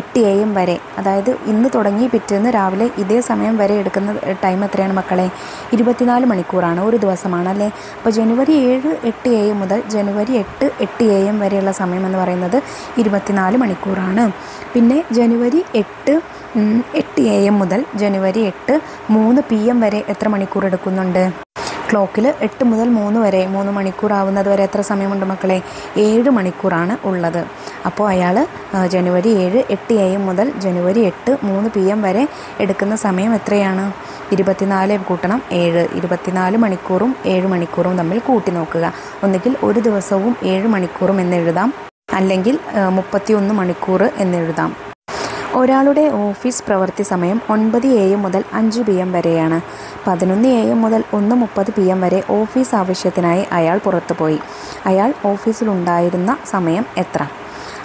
Speaker 1: എട്ട് എ എം വരെ. അതായത് ഇന്ന് തുടങ്ങി പിറ്റേന്ന് രാവിലെ ഇതേ സമയം വരെ എടുക്കുന്ന ടൈം എത്രയാണ് മക്കളെ? ഇരുപത്തിനാല് മണിക്കൂറാണ് ഒരു ദിവസമാണ് അല്ലേ? അപ്പോൾ ജനുവരി ഏഴ് എട്ട് എ എം മുതൽ ജനുവരി എട്ട് എട്ട് എ എം വരെയുള്ള സമയം എന്ന് പറയുന്നത് ഇരുപത്തിനാല് മണിക്കൂറാണ്. പിന്നെ ജനുവരി എട്ട് എട്ട് എ എം മുതൽ ജനുവരി എട്ട് മൂന്ന് പി എം വരെ എത്ര മണിക്കൂർ എടുക്കുന്നുണ്ട്? ക്ലോക്കിൽ എട്ട് മുതൽ മൂന്ന് വരെ മൂന്ന് മണിക്കൂർ ആവുന്നത് വരെ എത്ര സമയമുണ്ട് മക്കളെ? ഏഴ് മണിക്കൂറാണ് ഉള്ളത്. അപ്പോൾ അയാൾ ജനുവരി ഏഴ് എട്ട് എ എം മുതൽ ജനുവരി എട്ട് മൂന്ന് പി എം വരെ എടുക്കുന്ന സമയം എത്രയാണ്? ഇരുപത്തിനാല് കൂട്ടണം ഏഴ്. ഇരുപത്തിനാല് മണിക്കൂറും ഏഴ് മണിക്കൂറും തമ്മിൽ കൂട്ടി നോക്കുക. ഒന്നുകിൽ ഒരു ദിവസവും ഏഴ് മണിക്കൂറും എന്നെഴുതാം അല്ലെങ്കിൽ മുപ്പത്തിയൊന്ന് മണിക്കൂർ എന്നെഴുതാം ഒരാളുടെ ഓഫീസ് പ്രവൃത്തി സമയം ഒൻപത് എ എം മുതൽ അഞ്ച് പി എം വരെയാണ്. പതിനൊന്ന് എ എം മുതൽ ഒന്ന് മുപ്പത് പി എം വരെ ഓഫീസ് ആവശ്യത്തിനായി അയാൾ പുറത്തുപോയി. അയാൾ ഓഫീസിലുണ്ടായിരുന്ന സമയം എത്ര?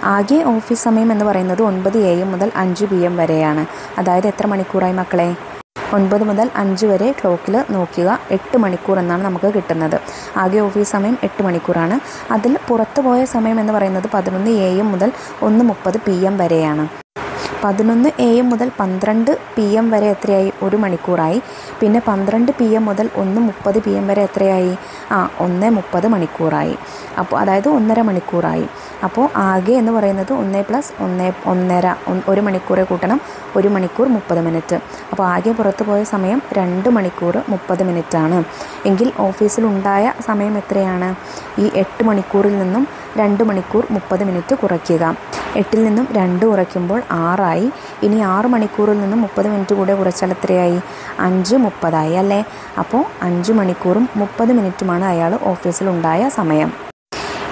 Speaker 1: ആകെ ഓഫീസ് സമയം എന്ന് പറയുന്നത് ഒൻപത് എ എം മുതൽ അഞ്ച് പി എം വരെയാണ്. അതായത് എത്ര മണിക്കൂറായി മക്കളെ? ഒൻപത് മുതൽ അഞ്ച് വരെ ക്ലോക്കിൽ നോക്കുക. എട്ട് മണിക്കൂർ എന്നാണ് നമുക്ക് കിട്ടുന്നത്. ആകെ ഓഫീസ് സമയം എട്ട് മണിക്കൂറാണ്. അതിൽ പുറത്തു പോയ സമയം എന്ന് പറയുന്നത് പതിനൊന്ന് എ എം മുതൽ ഒന്ന് മുപ്പത് പി എം വരെയാണ്. പതിനൊന്ന് എ എം മുതൽ പന്ത്രണ്ട് പി എം വരെ എത്രയായി? ഒരു മണിക്കൂറായി. പിന്നെ പന്ത്രണ്ട് പി എം മുതൽ ഒന്ന് മുപ്പത് പി എം വരെ എത്രയായി? ആ ഒന്ന് മുപ്പത് മണിക്കൂറായി. അപ്പോൾ അതായത് ഒന്നര മണിക്കൂറായി. അപ്പോൾ ആകെ എന്ന് പറയുന്നത് ഒന്ന് പ്ലസ് ഒന്ന് ഒന്നര ഒന്ന് ഒരു മണിക്കൂറെ കൂട്ടണം. ഒരു മണിക്കൂർ മുപ്പത് മിനിറ്റ്. അപ്പോൾ ആകെ പുറത്തു പോയ സമയം രണ്ട് മണിക്കൂർ മുപ്പത് ആണ് എങ്കിൽ ഓഫീസിലുണ്ടായ സമയം എത്രയാണ്? ഈ എട്ട് മണിക്കൂറിൽ നിന്നും രണ്ട് മണിക്കൂർ മുപ്പത് മിനിറ്റ് കുറയ്ക്കുക. എട്ടിൽ നിന്നും രണ്ട് കുറയ്ക്കുമ്പോൾ ആറായി. ഇനി ആറ് മണിക്കൂറിൽ നിന്നും മുപ്പത് മിനിറ്റ് കൂടെ കുറച്ചാൽ എത്രയായി? അഞ്ച് മുപ്പതായി അല്ലേ? അപ്പോൾ അഞ്ച് മണിക്കൂറും മുപ്പത് മിനിറ്റുമാണ് അയാൾ ഓഫീസിലുണ്ടായ സമയം.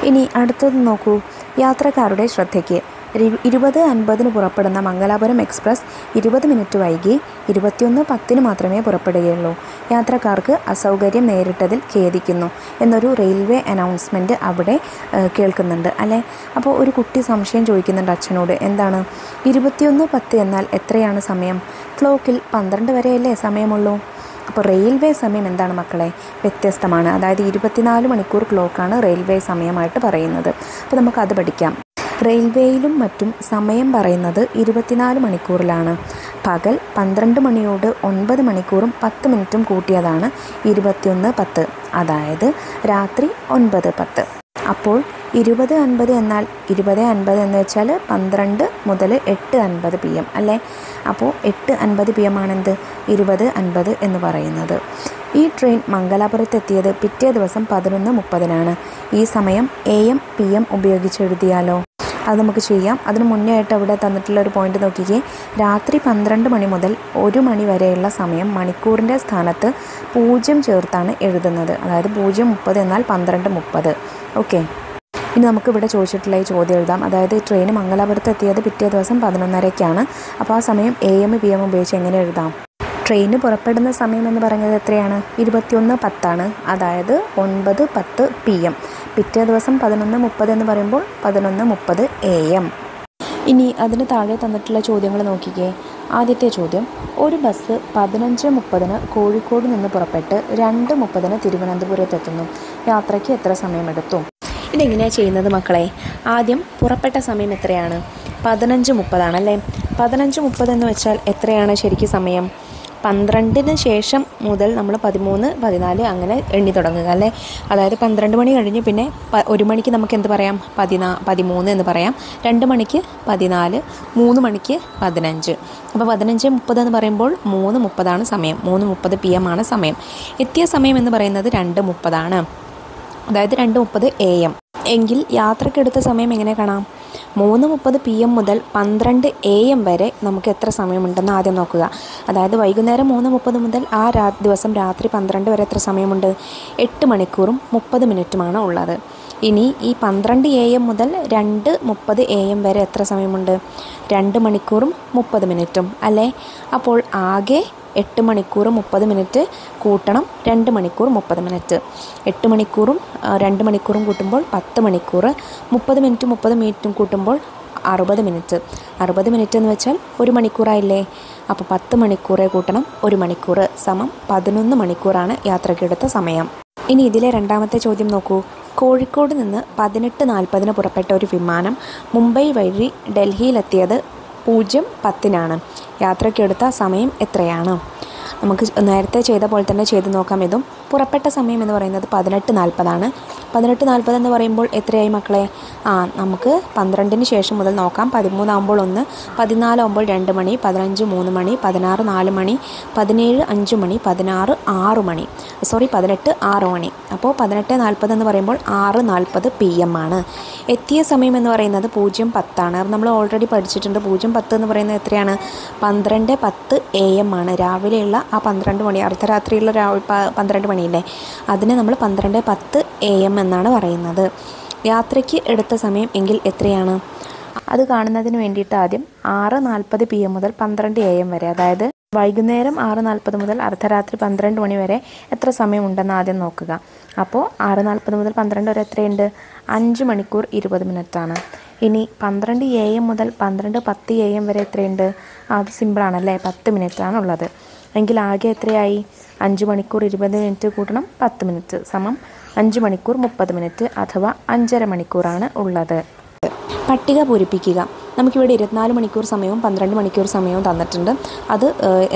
Speaker 1: ഇനി അടുത്തത് നോക്കൂ. യാത്രക്കാരുടെ ശ്രദ്ധയ്ക്ക്. ഇരുപത് അൻപതിന് പുറപ്പെടുന്ന മംഗലാപുരം എക്സ്പ്രസ് ഇരുപത് മിനിറ്റ് വൈകി ഇരുപത്തിയൊന്ന് പത്തിന് മാത്രമേ പുറപ്പെടുകയുള്ളൂ. യാത്രക്കാർക്ക് അസൗകര്യം നേരിട്ടതിൽ ഖേദിക്കുന്നു എന്നൊരു റെയിൽവേ അനൗൺസ്മെന്റ് അവിടെ കേൾക്കുന്നുണ്ട്. അല്ലേ? അപ്പോൾ ഒരു കുട്ടി സംശയം ചോദിക്കുന്നുണ്ട് അച്ഛനോട് എന്താണ്? ഇരുപത്തിയൊന്ന് പത്ത് എന്നാൽ എത്രയാണ് സമയം? ക്ലോക്കിൽ പന്ത്രണ്ട് വരെയല്ലേ സമയമുള്ളൂ? അപ്പോൾ റെയിൽവേ സമയം എന്താണ് മക്കളെ? വ്യത്യസ്തമാണ്. അതായത് ഇരുപത്തിനാല് മണിക്കൂർ ക്ലോക്കാണ് റെയിൽവേ സമയമായിട്ട് പറയുന്നത്. അപ്പോൾ നമുക്കത് പഠിക്കാം. റെയിൽവേയിലും മറ്റും സമയം പറയുന്നത് ഇരുപത്തിനാല് മണിക്കൂറിലാണ്. പകൽ പന്ത്രണ്ട് മണിയോട് ഒൻപത് മണിക്കൂറും പത്ത് മിനിറ്റും കൂട്ടിയതാണ് ഇരുപത്തിയൊന്ന് പത്ത് അതായത് രാത്രി ഒൻപത് പത്ത്. അപ്പോൾ ഇരുപത് അൻപത് എന്നാൽ ഇരുപത് അൻപത് എന്ന് വെച്ചാൽ പന്ത്രണ്ട് മുതൽ എട്ട് അൻപത് പി എം അല്ലേ? അപ്പോൾ എട്ട് അൻപത് പി എം ആണെന്ത്? ഇരുപത് അൻപത് എന്ന് പറയുന്നത്. ഈ ട്രെയിൻ മംഗലാപുരത്ത് എത്തിയത് പിറ്റേ ദിവസം പതിനൊന്ന് മുപ്പതിനാണ്. ഈ സമയം എ എം പി എം ഉപയോഗിച്ച് എഴുതിയാലോ? അത് നമുക്ക് ചെയ്യാം. അതിന് മുന്നേ ആയിട്ട് അവിടെ തന്നിട്ടുള്ള ഒരു പോയിന്റ് നോക്കിക്കേ. രാത്രി പന്ത്രണ്ട് മണി മുതൽ ഒരു മണി വരെയുള്ള സമയം മണിക്കൂറിന്റെ സ്ഥാനത്ത് പൂജ്യം ചേർത്താണ് എഴുതുന്നത്. അതായത് പൂജ്യം മുപ്പത് എന്നാൽ പന്ത്രണ്ട് മുപ്പത്. ഓക്കെ ഇനി നമുക്ക് ഇവിടെ ചോദിച്ചിട്ടുള്ള ഈ ചോദ്യം എഴുതാം. അതായത് ട്രെയിൻ മംഗലാപുരത്ത് എത്തിയത് പിറ്റേ ദിവസം പതിനൊന്നരയ്ക്കാണ്. അപ്പോൾ ആ സമയം എ എം പി എം ഉപയോഗിച്ച് എങ്ങനെ എഴുതാം? ട്രെയിന് പുറപ്പെടുന്ന സമയം എന്ന് പറഞ്ഞത് എത്രയാണ്? ഇരുപത്തിയൊന്ന് പത്താണ്. അതായത് ഒൻപത് പത്ത് പി എം. പിറ്റേ ദിവസം പതിനൊന്ന് മുപ്പത് എന്ന് പറയുമ്പോൾ പതിനൊന്ന് മുപ്പത് എ എം. ഇനി അതിന് താഴെ തന്നിട്ടുള്ള ചോദ്യങ്ങൾ നോക്കിക്കേ. ആദ്യത്തെ ചോദ്യം. ഒരു ബസ് പതിനഞ്ച് മുപ്പതിന് കോഴിക്കോട് നിന്ന് പുറപ്പെട്ട് രണ്ട് മുപ്പതിന് തിരുവനന്തപുരത്തെത്തുന്നു യാത്രയ്ക്ക് എത്ര സമയമെടുത്തു? ഇതെങ്ങനെയാണ് ചെയ്യുന്നത് മക്കളെ? ആദ്യം പുറപ്പെട്ട സമയം എത്രയാണ്? പതിനഞ്ച് മുപ്പതാണല്ലേ? പതിനഞ്ച് മുപ്പത് എന്ന് വെച്ചാൽ എത്രയാണ് ശരിക്കും സമയം? പന്ത്രണ്ടിന് ശേഷം മുതൽ നമ്മൾ പതിമൂന്ന് പതിനാല് അങ്ങനെ എണ്ണി തുടങ്ങുക അല്ലേ? അതായത് പന്ത്രണ്ട് മണി കഴിഞ്ഞ് പിന്നെ ഒരു മണിക്ക് നമുക്ക് എന്ത് പറയാം? പതിനാ പതിമൂന്ന് എന്ന് പറയാം. രണ്ട് മണിക്ക് പതിനാല് മൂന്ന് മണിക്ക് പതിനഞ്ച്. അപ്പോൾ പതിനഞ്ച് മുപ്പത് എന്ന് പറയുമ്പോൾ മൂന്ന് മുപ്പതാണ് സമയം. മൂന്ന് മുപ്പത് പി എം ആണ് സമയം. എത്തിയ സമയം എന്ന് പറയുന്നത് രണ്ട് മുപ്പതാണ്. അതായത് രണ്ട് മുപ്പത് എ എം എങ്കിൽ യാത്രക്കെടുത്ത സമയം എങ്ങനെ കാണാം? മൂന്ന് മുപ്പത് പി എം മുതൽ പന്ത്രണ്ട് എ എം വരെ നമുക്ക് എത്ര സമയമുണ്ടെന്ന് ആദ്യം നോക്കുക. അതായത് വൈകുന്നേരം മൂന്ന് മുപ്പത് മുതൽ ആ രാ ദിവസം രാത്രി പന്ത്രണ്ട് വരെ എത്ര സമയമുണ്ട്? എട്ട് മണിക്കൂറും മുപ്പത് മിനിറ്റുമാണ് ഉള്ളത്. ഇനി ഈ പന്ത്രണ്ട് എ എം മുതൽ രണ്ട് മുപ്പത് എ എം വരെ എത്ര സമയമുണ്ട്? രണ്ട് മണിക്കൂറും മുപ്പത് മിനിറ്റും അല്ലേ? അപ്പോൾ ആകെ എട്ട് മണിക്കൂർ മുപ്പത് മിനിറ്റ് കൂട്ടണം രണ്ട് മണിക്കൂർ മുപ്പത് മിനിറ്റ്. എട്ട് മണിക്കൂറും രണ്ട് മണിക്കൂറും കൂട്ടുമ്പോൾ പത്ത് മണിക്കൂർ മുപ്പത് മിനിറ്റും മുപ്പത് മിനിറ്റും കൂട്ടുമ്പോൾ അറുപത് മിനിറ്റ്. അറുപത് മിനിറ്റ് എന്ന് വെച്ചാൽ ഒരു മണിക്കൂറായില്ലേ? അപ്പോൾ പത്ത് മണിക്കൂറെ കൂട്ടണം ഒരു മണിക്കൂർ സമം പതിനൊന്ന് മണിക്കൂറാണ് യാത്രയ്ക്കെടുത്ത സമയം. ഇനി ഇതിലെ രണ്ടാമത്തെ ചോദ്യം നോക്കൂ. കോഴിക്കോട് നിന്ന് പതിനെട്ട് നാൽപ്പതിന് പുറപ്പെട്ട ഒരു വിമാനം മുംബൈ വഴി ഡൽഹിയിലെത്തിയത് പൂജ്യം പത്തിനാണ്. യാത്രയ്ക്കെടുത്ത സമയം എത്രയാണ്? നമുക്ക് നേരത്തെ ചെയ്ത പോലെ തന്നെ ചെയ്ത് നോക്കാം. ഇതും പുറപ്പെട്ട സമയം എന്ന് പറയുന്നത് പതിനെട്ട് നാൽപ്പതാണ്. പതിനെട്ട് നാൽപ്പത് എന്ന് പറയുമ്പോൾ എത്രയായി മക്കളെ? ആ നമുക്ക് പന്ത്രണ്ടിന് ശേഷം മുതൽ നോക്കാം. പതിമൂന്നാകുമ്പോൾ ഒന്ന് പതിനാലാകുമ്പോൾ രണ്ട് മണി പതിനഞ്ച് മൂന്ന് മണി പതിനാറ് നാല് മണി പതിനേഴ് അഞ്ച് മണി പതിനാറ് ആറ് മണി. സോറി പതിനെട്ട് ആറ് മണി. അപ്പോൾ പതിനെട്ട് നാൽപ്പത് എന്ന് പറയുമ്പോൾ ആറ് നാൽപ്പത് പി എം ആണ്. എത്തിയ സമയം എന്ന് പറയുന്നത് പൂജ്യം പത്താണ്. നമ്മൾ ഓൾറെഡി പഠിച്ചിട്ടുണ്ട്. പൂജ്യം പത്ത് എന്ന് പറയുന്നത് എത്രയാണ്? പന്ത്രണ്ട് പത്ത് എ എം ആണ്. രാവിലെയുള്ള ആ പന്ത്രണ്ട് മണി അർദ്ധരാത്രിയുള്ള രാവിലെ പന്ത്രണ്ട് മണിയില്ലേ? അതിന് നമ്മൾ പന്ത്രണ്ട് പത്ത് എ എം എന്നാണ് പറയുന്നത്. യാത്രയ്ക്ക് എടുത്ത സമയം എങ്കിൽ എത്രയാണ്? അത് കാണുന്നതിന് വേണ്ടിയിട്ട് ആദ്യം ആറ് നാൽപ്പത് പി എം മുതൽ പന്ത്രണ്ട് എ എം വരെ അതായത് വൈകുന്നേരം ആറ് നാൽപ്പത് മുതൽ അർദ്ധരാത്രി പന്ത്രണ്ട് മണി വരെ എത്ര സമയമുണ്ടെന്ന് ആദ്യം നോക്കുക. അപ്പോൾ ആറ് നാൽപ്പത് മുതൽ പന്ത്രണ്ട് വരെ എത്രയുണ്ട്? അഞ്ച് മണിക്കൂർ ഇരുപത് മിനിറ്റാണ്. ഇനി പന്ത്രണ്ട് എ എം മുതൽ പന്ത്രണ്ട് പത്ത് എ എം വരെ എത്രയുണ്ട്? അത് സിമ്പിളാണല്ലേ? പത്ത് മിനിറ്റാണ് ഉള്ളത് എങ്കിൽ ആകെ എത്രയായി? അഞ്ച് മണിക്കൂർ ഇരുപത് മിനിറ്റ് കൂട്ടണം പത്ത് മിനിറ്റ് സമം അഞ്ച് മണിക്കൂർ മുപ്പത് മിനിറ്റ് അഥവാ അഞ്ചര മണിക്കൂറാണ് ഉള്ളത്. പട്ടിക പൂരിപ്പിക്കുക. നമുക്കിവിടെ ഇരുപത്തിനാല് മണിക്കൂർ സമയവും പന്ത്രണ്ട് മണിക്കൂർ സമയവും തന്നിട്ടുണ്ട്. അത്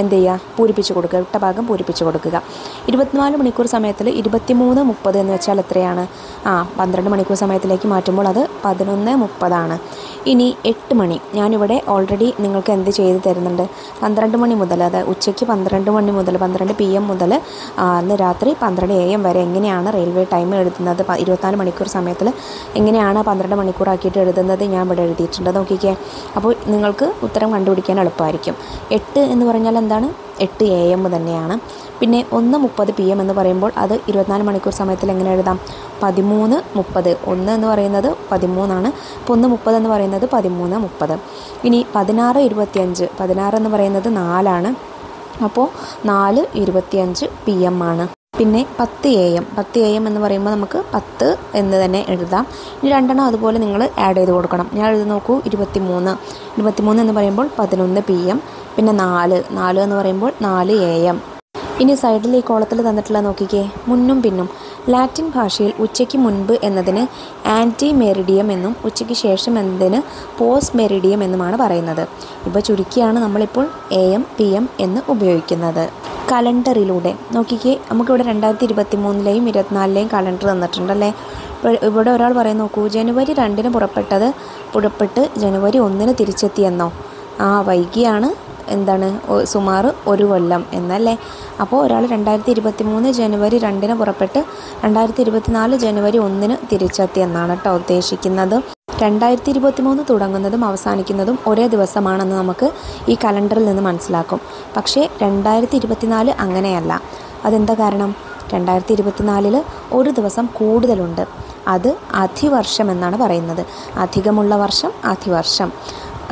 Speaker 1: എന്ത് ചെയ്യുക പൂരിപ്പിച്ച് കൊടുക്കുക. ഇട്ട ഭാഗം പൂരിപ്പിച്ച് കൊടുക്കുക. ഇരുപത്തിനാല് മണിക്കൂർ സമയത്തിൽ ഇരുപത്തിമൂന്ന് മുപ്പത് എന്ന് വെച്ചാൽ എത്രയാണ്? ആ പന്ത്രണ്ട് മണിക്കൂർ സമയത്തിലേക്ക് മാറ്റുമ്പോൾ അത് പതിനൊന്ന് മുപ്പതാണ്. ഇനി എട്ട് മണി. ഞാനിവിടെ ഓൾറെഡി നിങ്ങൾക്ക് എന്ത് ചെയ്ത് തരുന്നുണ്ട്? പന്ത്രണ്ട് മണി മുതൽ അത് ഉച്ചയ്ക്ക് പന്ത്രണ്ട് മണി മുതൽ പന്ത്രണ്ട് പി എം മുതൽ അന്ന് രാത്രി പന്ത്രണ്ട് എ എം വരെ എങ്ങനെയാണ് റെയിൽവേ ടൈം എഴുതുന്നത്? ഇരുപത്തിനാല് മണിക്കൂർ സമയത്തിൽ എങ്ങനെയാണ് പന്ത്രണ്ട് മണിക്കൂറാക്കിയിട്ട് എഴുതുന്നത്? ഞാൻ ഇവിടെ എഴുതിയിട്ടുണ്ട്. നോക്കിക്കേ അപ്പോൾ നിങ്ങൾക്ക് ഉത്തരം കണ്ടുപിടിക്കാൻ എളുപ്പമായിരിക്കും. എട്ട് എന്ന് പറഞ്ഞാൽ എന്താണ്? എട്ട് എ എം തന്നെയാണ്. പിന്നെ ഒന്ന് മുപ്പത് പി എം എന്ന് പറയുമ്പോൾ അത് ഇരുപത്തിനാല് മണിക്കൂർ സമയത്തിൽ എങ്ങനെ എഴുതാം? പതിമൂന്ന് മുപ്പത്. ഒന്ന് എന്ന് പറയുന്നത് പതിമൂന്നാണ്. അപ്പോൾ ഒന്ന് മുപ്പത് എന്ന് പറയുന്നത് പതിമൂന്ന് മുപ്പത്. ഇനി പതിനാറ് ഇരുപത്തിയഞ്ച്. പതിനാറ് എന്ന് പറയുന്നത് നാലാണ്. അപ്പോൾ നാല് ഇരുപത്തിയഞ്ച് പി എം ആണ്. പിന്നെ പത്ത് എ എം. പത്ത് എ എം എന്ന് പറയുമ്പോൾ നമുക്ക് പത്ത് എന്ന് തന്നെ എഴുതാം. ഇനി രണ്ടെണ്ണം അതുപോലെ നിങ്ങൾ ആഡ് ചെയ്ത് കൊടുക്കണം. ഞാൻ എഴുതി നോക്കൂ. ഇരുപത്തി മൂന്ന് ഇരുപത്തി മൂന്ന് എന്ന് പറയുമ്പോൾ പതിനൊന്ന് പി എം പിന്നെ നാല്. നാല് എന്ന് പറയുമ്പോൾ നാല് എ എം ഇനി സൈഡിൽ ഈ കോളത്തിൽ തന്നിട്ടുള്ള നോക്കിക്കേ മുന്നും പിന്നും. ലാറ്റിൻ ഭാഷയിൽ ഉച്ചയ്ക്ക് മുൻപ് എന്നതിന് ആന്റി മെറിഡിയം എന്നും ഉച്ചയ്ക്ക് ശേഷം എന്നതിന് പോസ്റ്റ് മെറിഡിയം എന്നുമാണ് പറയുന്നത്. ഇപ്പോൾ ചുരുക്കിയാണ് നമ്മളിപ്പോൾ എ എം പി എം എന്ന് ഉപയോഗിക്കുന്നത്. കലണ്ടറിലൂടെ. നോക്കിക്കേ നമുക്കിവിടെ രണ്ടായിരത്തി ഇരുപത്തി മൂന്നിലെയും ഇരുപത്തിനാലിലെയും കലണ്ടർ തന്നിട്ടുണ്ടല്ലേ? ഇവിടെ ഒരാൾ പറയാൻ നോക്കൂ ജനുവരി രണ്ടിന് പുറപ്പെട്ടത് പുറപ്പെട്ട് ജനുവരി ഒന്നിന് തിരിച്ചെത്തിയെന്നോ? ആ വൈകിയാണ് എന്താണ് സുമാർ ഒരു കൊല്ലം എന്നല്ലേ? അപ്പോൾ ഒരാൾ രണ്ടായിരത്തി ഇരുപത്തി മൂന്ന് ജനുവരി രണ്ടിന് പുറപ്പെട്ട് രണ്ടായിരത്തി ഇരുപത്തി നാല് ജനുവരി ഒന്നിന് തിരിച്ചെത്തി എന്നാണ് കേട്ടോ ഉദ്ദേശിക്കുന്നത്. രണ്ടായിരത്തി ഇരുപത്തി മൂന്ന് തുടങ്ങുന്നതും അവസാനിക്കുന്നതും ഒരേ ദിവസമാണെന്ന് നമുക്ക് ഈ കലണ്ടറിൽ നിന്ന് മനസ്സിലാക്കും. പക്ഷേ രണ്ടായിരത്തി ഇരുപത്തിനാല് അങ്ങനെയല്ല. അതെന്താ കാരണം? രണ്ടായിരത്തി ഇരുപത്തിനാലിൽ ഒരു ദിവസം കൂടുതലുണ്ട്. അത് അധിവർഷം എന്നാണ് പറയുന്നത്. അധികമുള്ള വർഷം അധിവർഷം.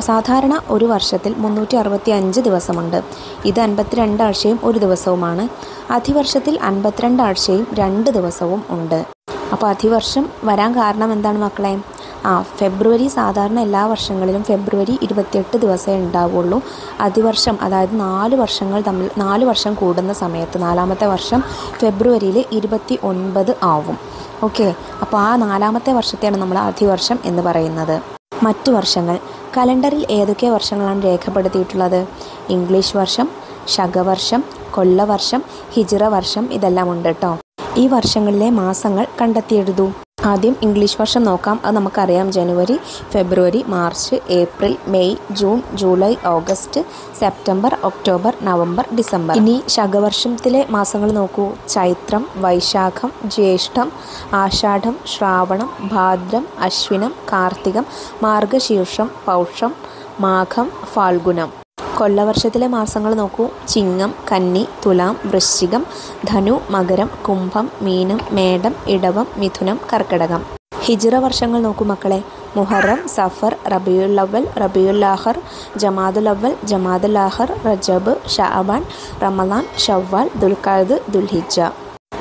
Speaker 1: സാധാരണ ഒരു വർഷത്തിൽ മുന്നൂറ്റി അറുപത്തി അഞ്ച് ദിവസമുണ്ട്. ഇത് അൻപത്തിരണ്ട് ആഴ്ചയും ഒരു ദിവസവുമാണ്. അധിവർഷത്തിൽ അൻപത്തിരണ്ട് ആഴ്ചയും രണ്ട് ദിവസവും ഉണ്ട്. അപ്പോൾ അധിവർഷം വരാൻ കാരണം എന്താണ് മക്കളെ? ആ ഫെബ്രുവരി സാധാരണ എല്ലാ വർഷങ്ങളിലും ഫെബ്രുവരി ഇരുപത്തിയെട്ട് ദിവസമേ ഉണ്ടാവുള്ളൂ. അതിവർഷം അതായത് നാല് വർഷങ്ങൾ തമ്മിൽ നാല് വർഷം കൂടുന്ന സമയത്ത് നാലാമത്തെ വർഷം ഫെബ്രുവരിയിൽ ഇരുപത്തി ഒൻപത് ആവും. ഓക്കെ? അപ്പോൾ ആ നാലാമത്തെ വർഷത്തെയാണ് നമ്മൾ അധിവർഷം എന്ന് പറയുന്നത്. മറ്റു വർഷങ്ങൾ. കലണ്ടറിൽ ഏതൊക്കെ വർഷങ്ങളാണ് രേഖപ്പെടുത്തിയിട്ടുള്ളത്? ഇംഗ്ലീഷ് വർഷം ശകവർഷം കൊല്ലവർഷം ഹിജിറ വർഷം ഇതെല്ലാം ഉണ്ട് കേട്ടോ. ഈ വർഷങ്ങളിലെ മാസങ്ങൾ കണ്ടെത്തിയെഴുതൂ. ആദ്യം ഇംഗ്ലീഷ് വർഷം നോക്കാം. അത് നമുക്കറിയാം. ജനുവരി ഫെബ്രുവരി March April May June July August September October November December. ഇനി ശകവർഷത്തിലെ മാസങ്ങൾ നോക്കൂ. ചൈത്രം വൈശാഖം ജ്യേഷ്ഠം ആഷാഢം ശ്രാവണം ഭാദ്രം അശ്വിനം കാർത്തികം മാർഗശീർഷം പൗഷം മാഘം ഫാൽഗുനം. കൊല്ലവർഷത്തിലെ മാസങ്ങൾ നോക്കൂ. ചിങ്ങം കന്നി തുലാം വൃശ്ചികം ധനു മകരം കുംഭം മീനം മേടം ഇടവം മിഥുനം കർക്കിടകം. ഹിജിറ വർഷങ്ങൾ നോക്കൂ മക്കളെ. മുഹറം സഫർ റബിയുൽ അവൽ റബിയുൽ ലാഹർ ജമാദുൽ അവൽ ജമാദുൽ ലാഹർ റജബ് ഷാബാൻ റമദാൻ ഷവ്വാൽ ദുൽഖാദ് ദുൽഹിജ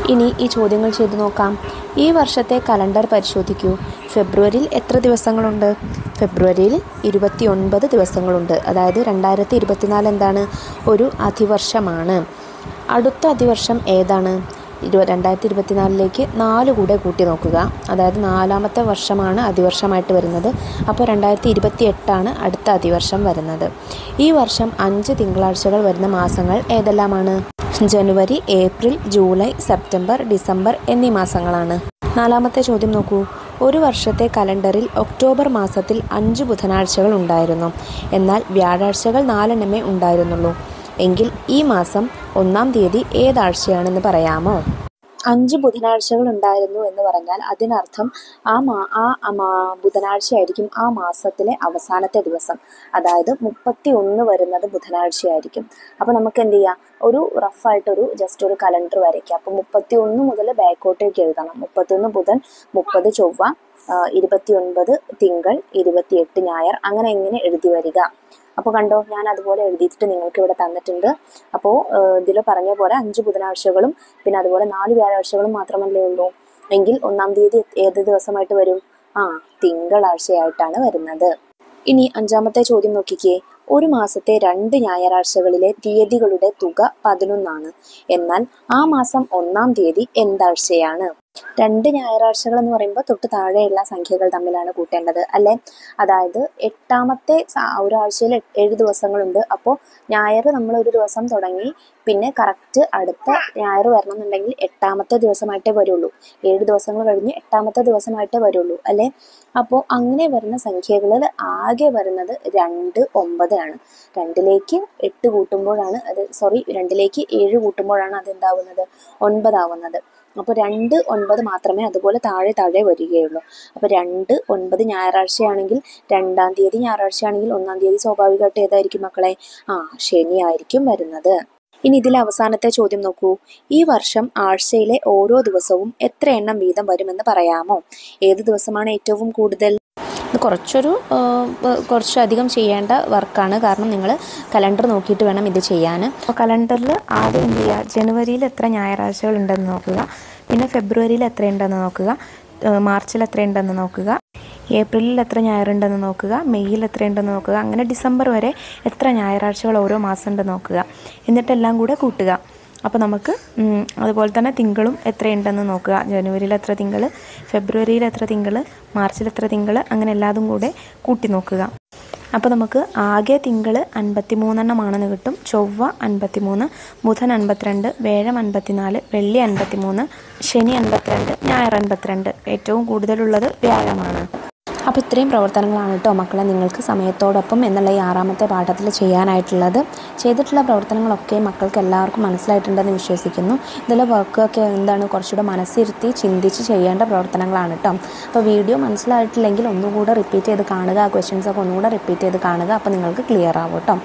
Speaker 1: ഇനി ഈ ചോദ്യങ്ങൾ ചെയ്തു നോക്കാം. ഈ വർഷത്തെ കലണ്ടർ പരിശോധിക്കൂ. ഫെബ്രുവരിയിൽ എത്ര ദിവസങ്ങളുണ്ട്? ഫെബ്രുവരിയിൽ ഇരുപത്തി ഒൻപത് ദിവസങ്ങളുണ്ട്. അതായത് രണ്ടായിരത്തി ഇരുപത്തിനാല് എന്താണ്? ഒരു അധിവർഷമാണ്. അടുത്ത അധിവർഷം ഏതാണ്? രണ്ടായിരത്തി ഇരുപത്തിനാലിലേക്ക് നാല് കൂടെ കൂട്ടി നോക്കുക. അതായത് നാലാമത്തെ വർഷമാണ് അതിവർഷമായിട്ട് വരുന്നത്. അപ്പോൾ രണ്ടായിരത്തി ഇരുപത്തി എട്ടാണ് അടുത്ത അതിവർഷം വരുന്നത്. ഈ വർഷം അഞ്ച് തിങ്കളാഴ്ചകൾ വരുന്ന മാസങ്ങൾ ഏതെല്ലാമാണ്? ജനുവരി ഏപ്രിൽ ജൂലൈ സെപ്റ്റംബർ ഡിസംബർ എന്നീ മാസങ്ങളാണ്. നാലാമത്തെ ചോദ്യം നോക്കൂ. ഒരു വർഷത്തെ കലണ്ടറിൽ ഒക്ടോബർ മാസത്തിൽ അഞ്ച് ബുധനാഴ്ചകൾ ഉണ്ടായിരുന്നു. എന്നാൽ വ്യാഴാഴ്ചകൾ നാലെണ്ണമേ ഉണ്ടായിരുന്നുള്ളൂ. എങ്കിൽ ഈ മാസം ഒന്നാം തീയതി ഏതാഴ്ചയാണെന്ന് പറയാമോ? അഞ്ച് ബുധനാഴ്ചകൾ ഉണ്ടായിരുന്നു എന്ന് പറഞ്ഞാൽ അതിനർത്ഥം ആ മാ ആ മാ- ബുധനാഴ്ചയായിരിക്കും ആ മാസത്തിലെ അവസാനത്തെ ദിവസം. അതായത് മുപ്പത്തി ഒന്ന് വരുന്നത് ബുധനാഴ്ചയായിരിക്കും. അപ്പോൾ നമുക്ക് എന്ത് ചെയ്യാം? ഒരു റഫായിട്ടൊരു ജസ്റ്റ് ഒരു കലണ്ടർ വരയ്ക്കാം. അപ്പോൾ മുപ്പത്തി ഒന്ന് മുതൽ ബാക്കോട്ടേക്ക് എഴുതണം. മുപ്പത്തൊന്ന് ബുധൻ മുപ്പത് ചൊവ്വ ഇരുപത്തി ഒൻപത് തിങ്കൾ ഇരുപത്തിയെട്ട് ഞായർ അങ്ങനെ എങ്ങനെ എഴുതി വരിക. അപ്പോൾ കണ്ടോ ഞാൻ അതുപോലെ എഴുതിയിട്ട് നിങ്ങൾക്ക് ഇവിടെ തന്നിട്ടുണ്ട്. അപ്പോൾ ഇതിൽ പറഞ്ഞ പോലെ അഞ്ച് ബുധനാഴ്ചകളും പിന്നെ അതുപോലെ നാല് വ്യാഴാഴ്ചകളും മാത്രമല്ലേ ഉള്ളൂ. എങ്കിൽ ഒന്നാം തീയതി ഏത് ദിവസമായിട്ട് വരും? ആ തിങ്കളാഴ്ചയായിട്ടാണ് വരുന്നത്. ഇനി അഞ്ചാമത്തെ ചോദ്യം നോക്കിക്കേ. ഒരു മാസത്തെ രണ്ട് ഞായറാഴ്ചകളിലെ തീയതികളുടെ തുക പതിനൊന്നാണ്. എന്നാൽ ആ മാസം ഒന്നാം തീയതി എന്താഴ്ചയാണ്? രണ്ട് ഞായറാഴ്ചകൾ എന്ന് പറയുമ്പോൾ തൊട്ട് താഴെയുള്ള സംഖ്യകൾ തമ്മിലാണ് കൂട്ടേണ്ടത് അല്ലെ? അതായത് എട്ടാമത്തെ ഒരാഴ്ചയിൽ ഏഴ് ദിവസങ്ങളുണ്ട്. അപ്പോൾ ഞായർ നമ്മൾ ഒരു ദിവസം തുടങ്ങി പിന്നെ കറക്റ്റ് അടുത്ത ഞായർ വരണം എന്നുണ്ടെങ്കിൽ എട്ടാമത്തെ ദിവസമായിട്ടേ വരുള്ളൂ. ഏഴ് ദിവസങ്ങൾ കഴിഞ്ഞ് എട്ടാമത്തെ ദിവസമായിട്ടേ വരുള്ളൂ അല്ലേ? അപ്പോൾ അങ്ങനെ വരുന്ന സംഖ്യകളിൽ ആകെ വരുന്നത് രണ്ട് ഒമ്പതാണ് രണ്ടിലേക്ക് എട്ട് കൂട്ടുമ്പോഴാണ് അത് സോറി രണ്ടിലേക്ക് ഏഴ് കൂട്ടുമ്പോഴാണ് അത് എന്താവുന്നത് ഒൻപതാവുന്നത്. അപ്പോൾ രണ്ട് ഒൻപത് മാത്രമേ അതുപോലെ താഴെ താഴെ വരികയുള്ളൂ. അപ്പോൾ രണ്ട് ഒൻപത് ഞായറാഴ്ചയാണെങ്കിൽ രണ്ടാം തീയതി ഞായറാഴ്ചയാണെങ്കിൽ ഒന്നാം തീയതി സ്വാഭാവികമായിട്ട് ഏതായിരിക്കും മക്കളെ? ആ ശനിയായിരിക്കും വരുന്നത്. ഇനി ഇതിലെ അവസാനത്തെ ചോദ്യം നോക്കൂ. ഈ വർഷം ആഴ്ചയിലെ ഓരോ ദിവസവും എത്ര എണ്ണം വീതം വരുമെന്ന് പറയാമോ? ഏത് ദിവസമാണ് ഏറ്റവും കൂടുതൽ? കുറച്ചൊരു കുറച്ചധികം ചെയ്യേണ്ട വർക്കാണ്. കാരണം നിങ്ങൾ കലണ്ടർ നോക്കിയിട്ട് വേണം ഇത് ചെയ്യാൻ അപ്പോൾ കലണ്ടറിൽ ആദ്യം എന്ത് ചെയ്യുക ജനുവരിയിൽ എത്ര ഞായറാഴ്ചകൾ ഉണ്ടെന്ന് നോക്കുക. പിന്നെ ഫെബ്രുവരിയിൽ എത്ര ഉണ്ടെന്ന് നോക്കുക. മാർച്ചിൽ എത്ര ഉണ്ടെന്ന് നോക്കുക. ഏപ്രിലിൽ എത്ര ഞായറുണ്ടെന്ന് നോക്കുക. മെയ്യിൽ എത്ര ഉണ്ടെന്ന് നോക്കുക. അങ്ങനെ ഡിസംബർ വരെ എത്ര ഞായറാഴ്ചകൾ ഓരോ മാസം ഉണ്ടെന്ന് നോക്കുക. എന്നിട്ടെല്ലാം കൂടെ കൂട്ടുക. അപ്പോൾ നമുക്ക് അതുപോലെ തന്നെ തിങ്കളും എത്രയുണ്ടെന്ന് നോക്കുക. ജനുവരിയിൽ എത്ര തിങ്കൾ ഫെബ്രുവരിയിൽ എത്ര തിങ്കൾ മാർച്ചിൽ എത്ര തിങ്കൾ അങ്ങനെ എല്ലാതും കൂടെ കൂട്ടി നോക്കുക. അപ്പോൾ നമുക്ക് ആകെ തിങ്കൾ അൻപത്തി മൂന്നെണ്ണമാണെന്ന് കിട്ടും. ചൊവ്വ അൻപത്തി മൂന്ന് ബുധൻ അൻപത്തിരണ്ട് വേഴം അൻപത്തിനാല് വെള്ളി അൻപത്തി മൂന്ന് ശനി അൻപത്തിരണ്ട് ഞായർ അൻപത്തിരണ്ട്. ഏറ്റവും കൂടുതലുള്ളത് വ്യാഴമാണ്. അപ്പോൾ ഇത്രയും പ്രവർത്തനങ്ങളാണ് കേട്ടോ മക്കളെ നിങ്ങൾക്ക് സമയത്തോടൊപ്പം എന്നുള്ള ഈ ആറാമത്തെ പാഠത്തിൽ ചെയ്യാനായിട്ടുള്ളത്. ചെയ്തിട്ടുള്ള പ്രവർത്തനങ്ങളൊക്കെ മക്കൾക്ക് എല്ലാവർക്കും മനസ്സിലായിട്ടുണ്ടെന്ന് വിശ്വസിക്കുന്നു. ഇതിലെ വർക്കൊക്കെ എന്താണ് കുറച്ചുകൂടെ മനസ്സിരുത്തി ചിന്തിച്ച് ചെയ്യേണ്ട പ്രവർത്തനങ്ങളാണ് കേട്ടോ. അപ്പോൾ വീഡിയോ മനസ്സിലായിട്ടില്ലെങ്കിൽ ഒന്നുകൂടെ റിപ്പീറ്റ് ചെയ്ത് കാണുക ആ ക്വസ്റ്റ്യൻസ് ഒക്കെ ഒന്നുകൂടെ റിപ്പീറ്റ് ചെയ്ത് കാണുക അപ്പോൾ നിങ്ങൾക്ക് ക്ലിയർ ആവും കേട്ടോ.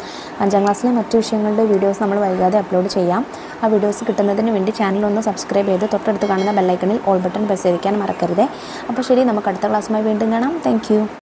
Speaker 1: അഞ്ചാം ക്ലാസ്സിലെ മറ്റു വിഷയങ്ങളുടെ വീഡിയോസ് നമ്മൾ വൈകാതെ അപ്ലോഡ് ചെയ്യാം. ആ വീഡിയോസ് കിട്ടുന്നതിന് വേണ്ടി ചാനൽ ഒന്ന് സബ്സ്ക്രൈബ് ചെയ്ത് തൊട്ടടുത്ത് കാണുന്ന ബെല്ലൈക്കണിൽ ഓൾ ബട്ടൺ പ്രസ് മറക്കരുത്. അപ്പോൾ ശരി നമുക്ക് അടുത്ത ക്ലാസ്സുമായി വീണ്ടും കാണാം. Thank you.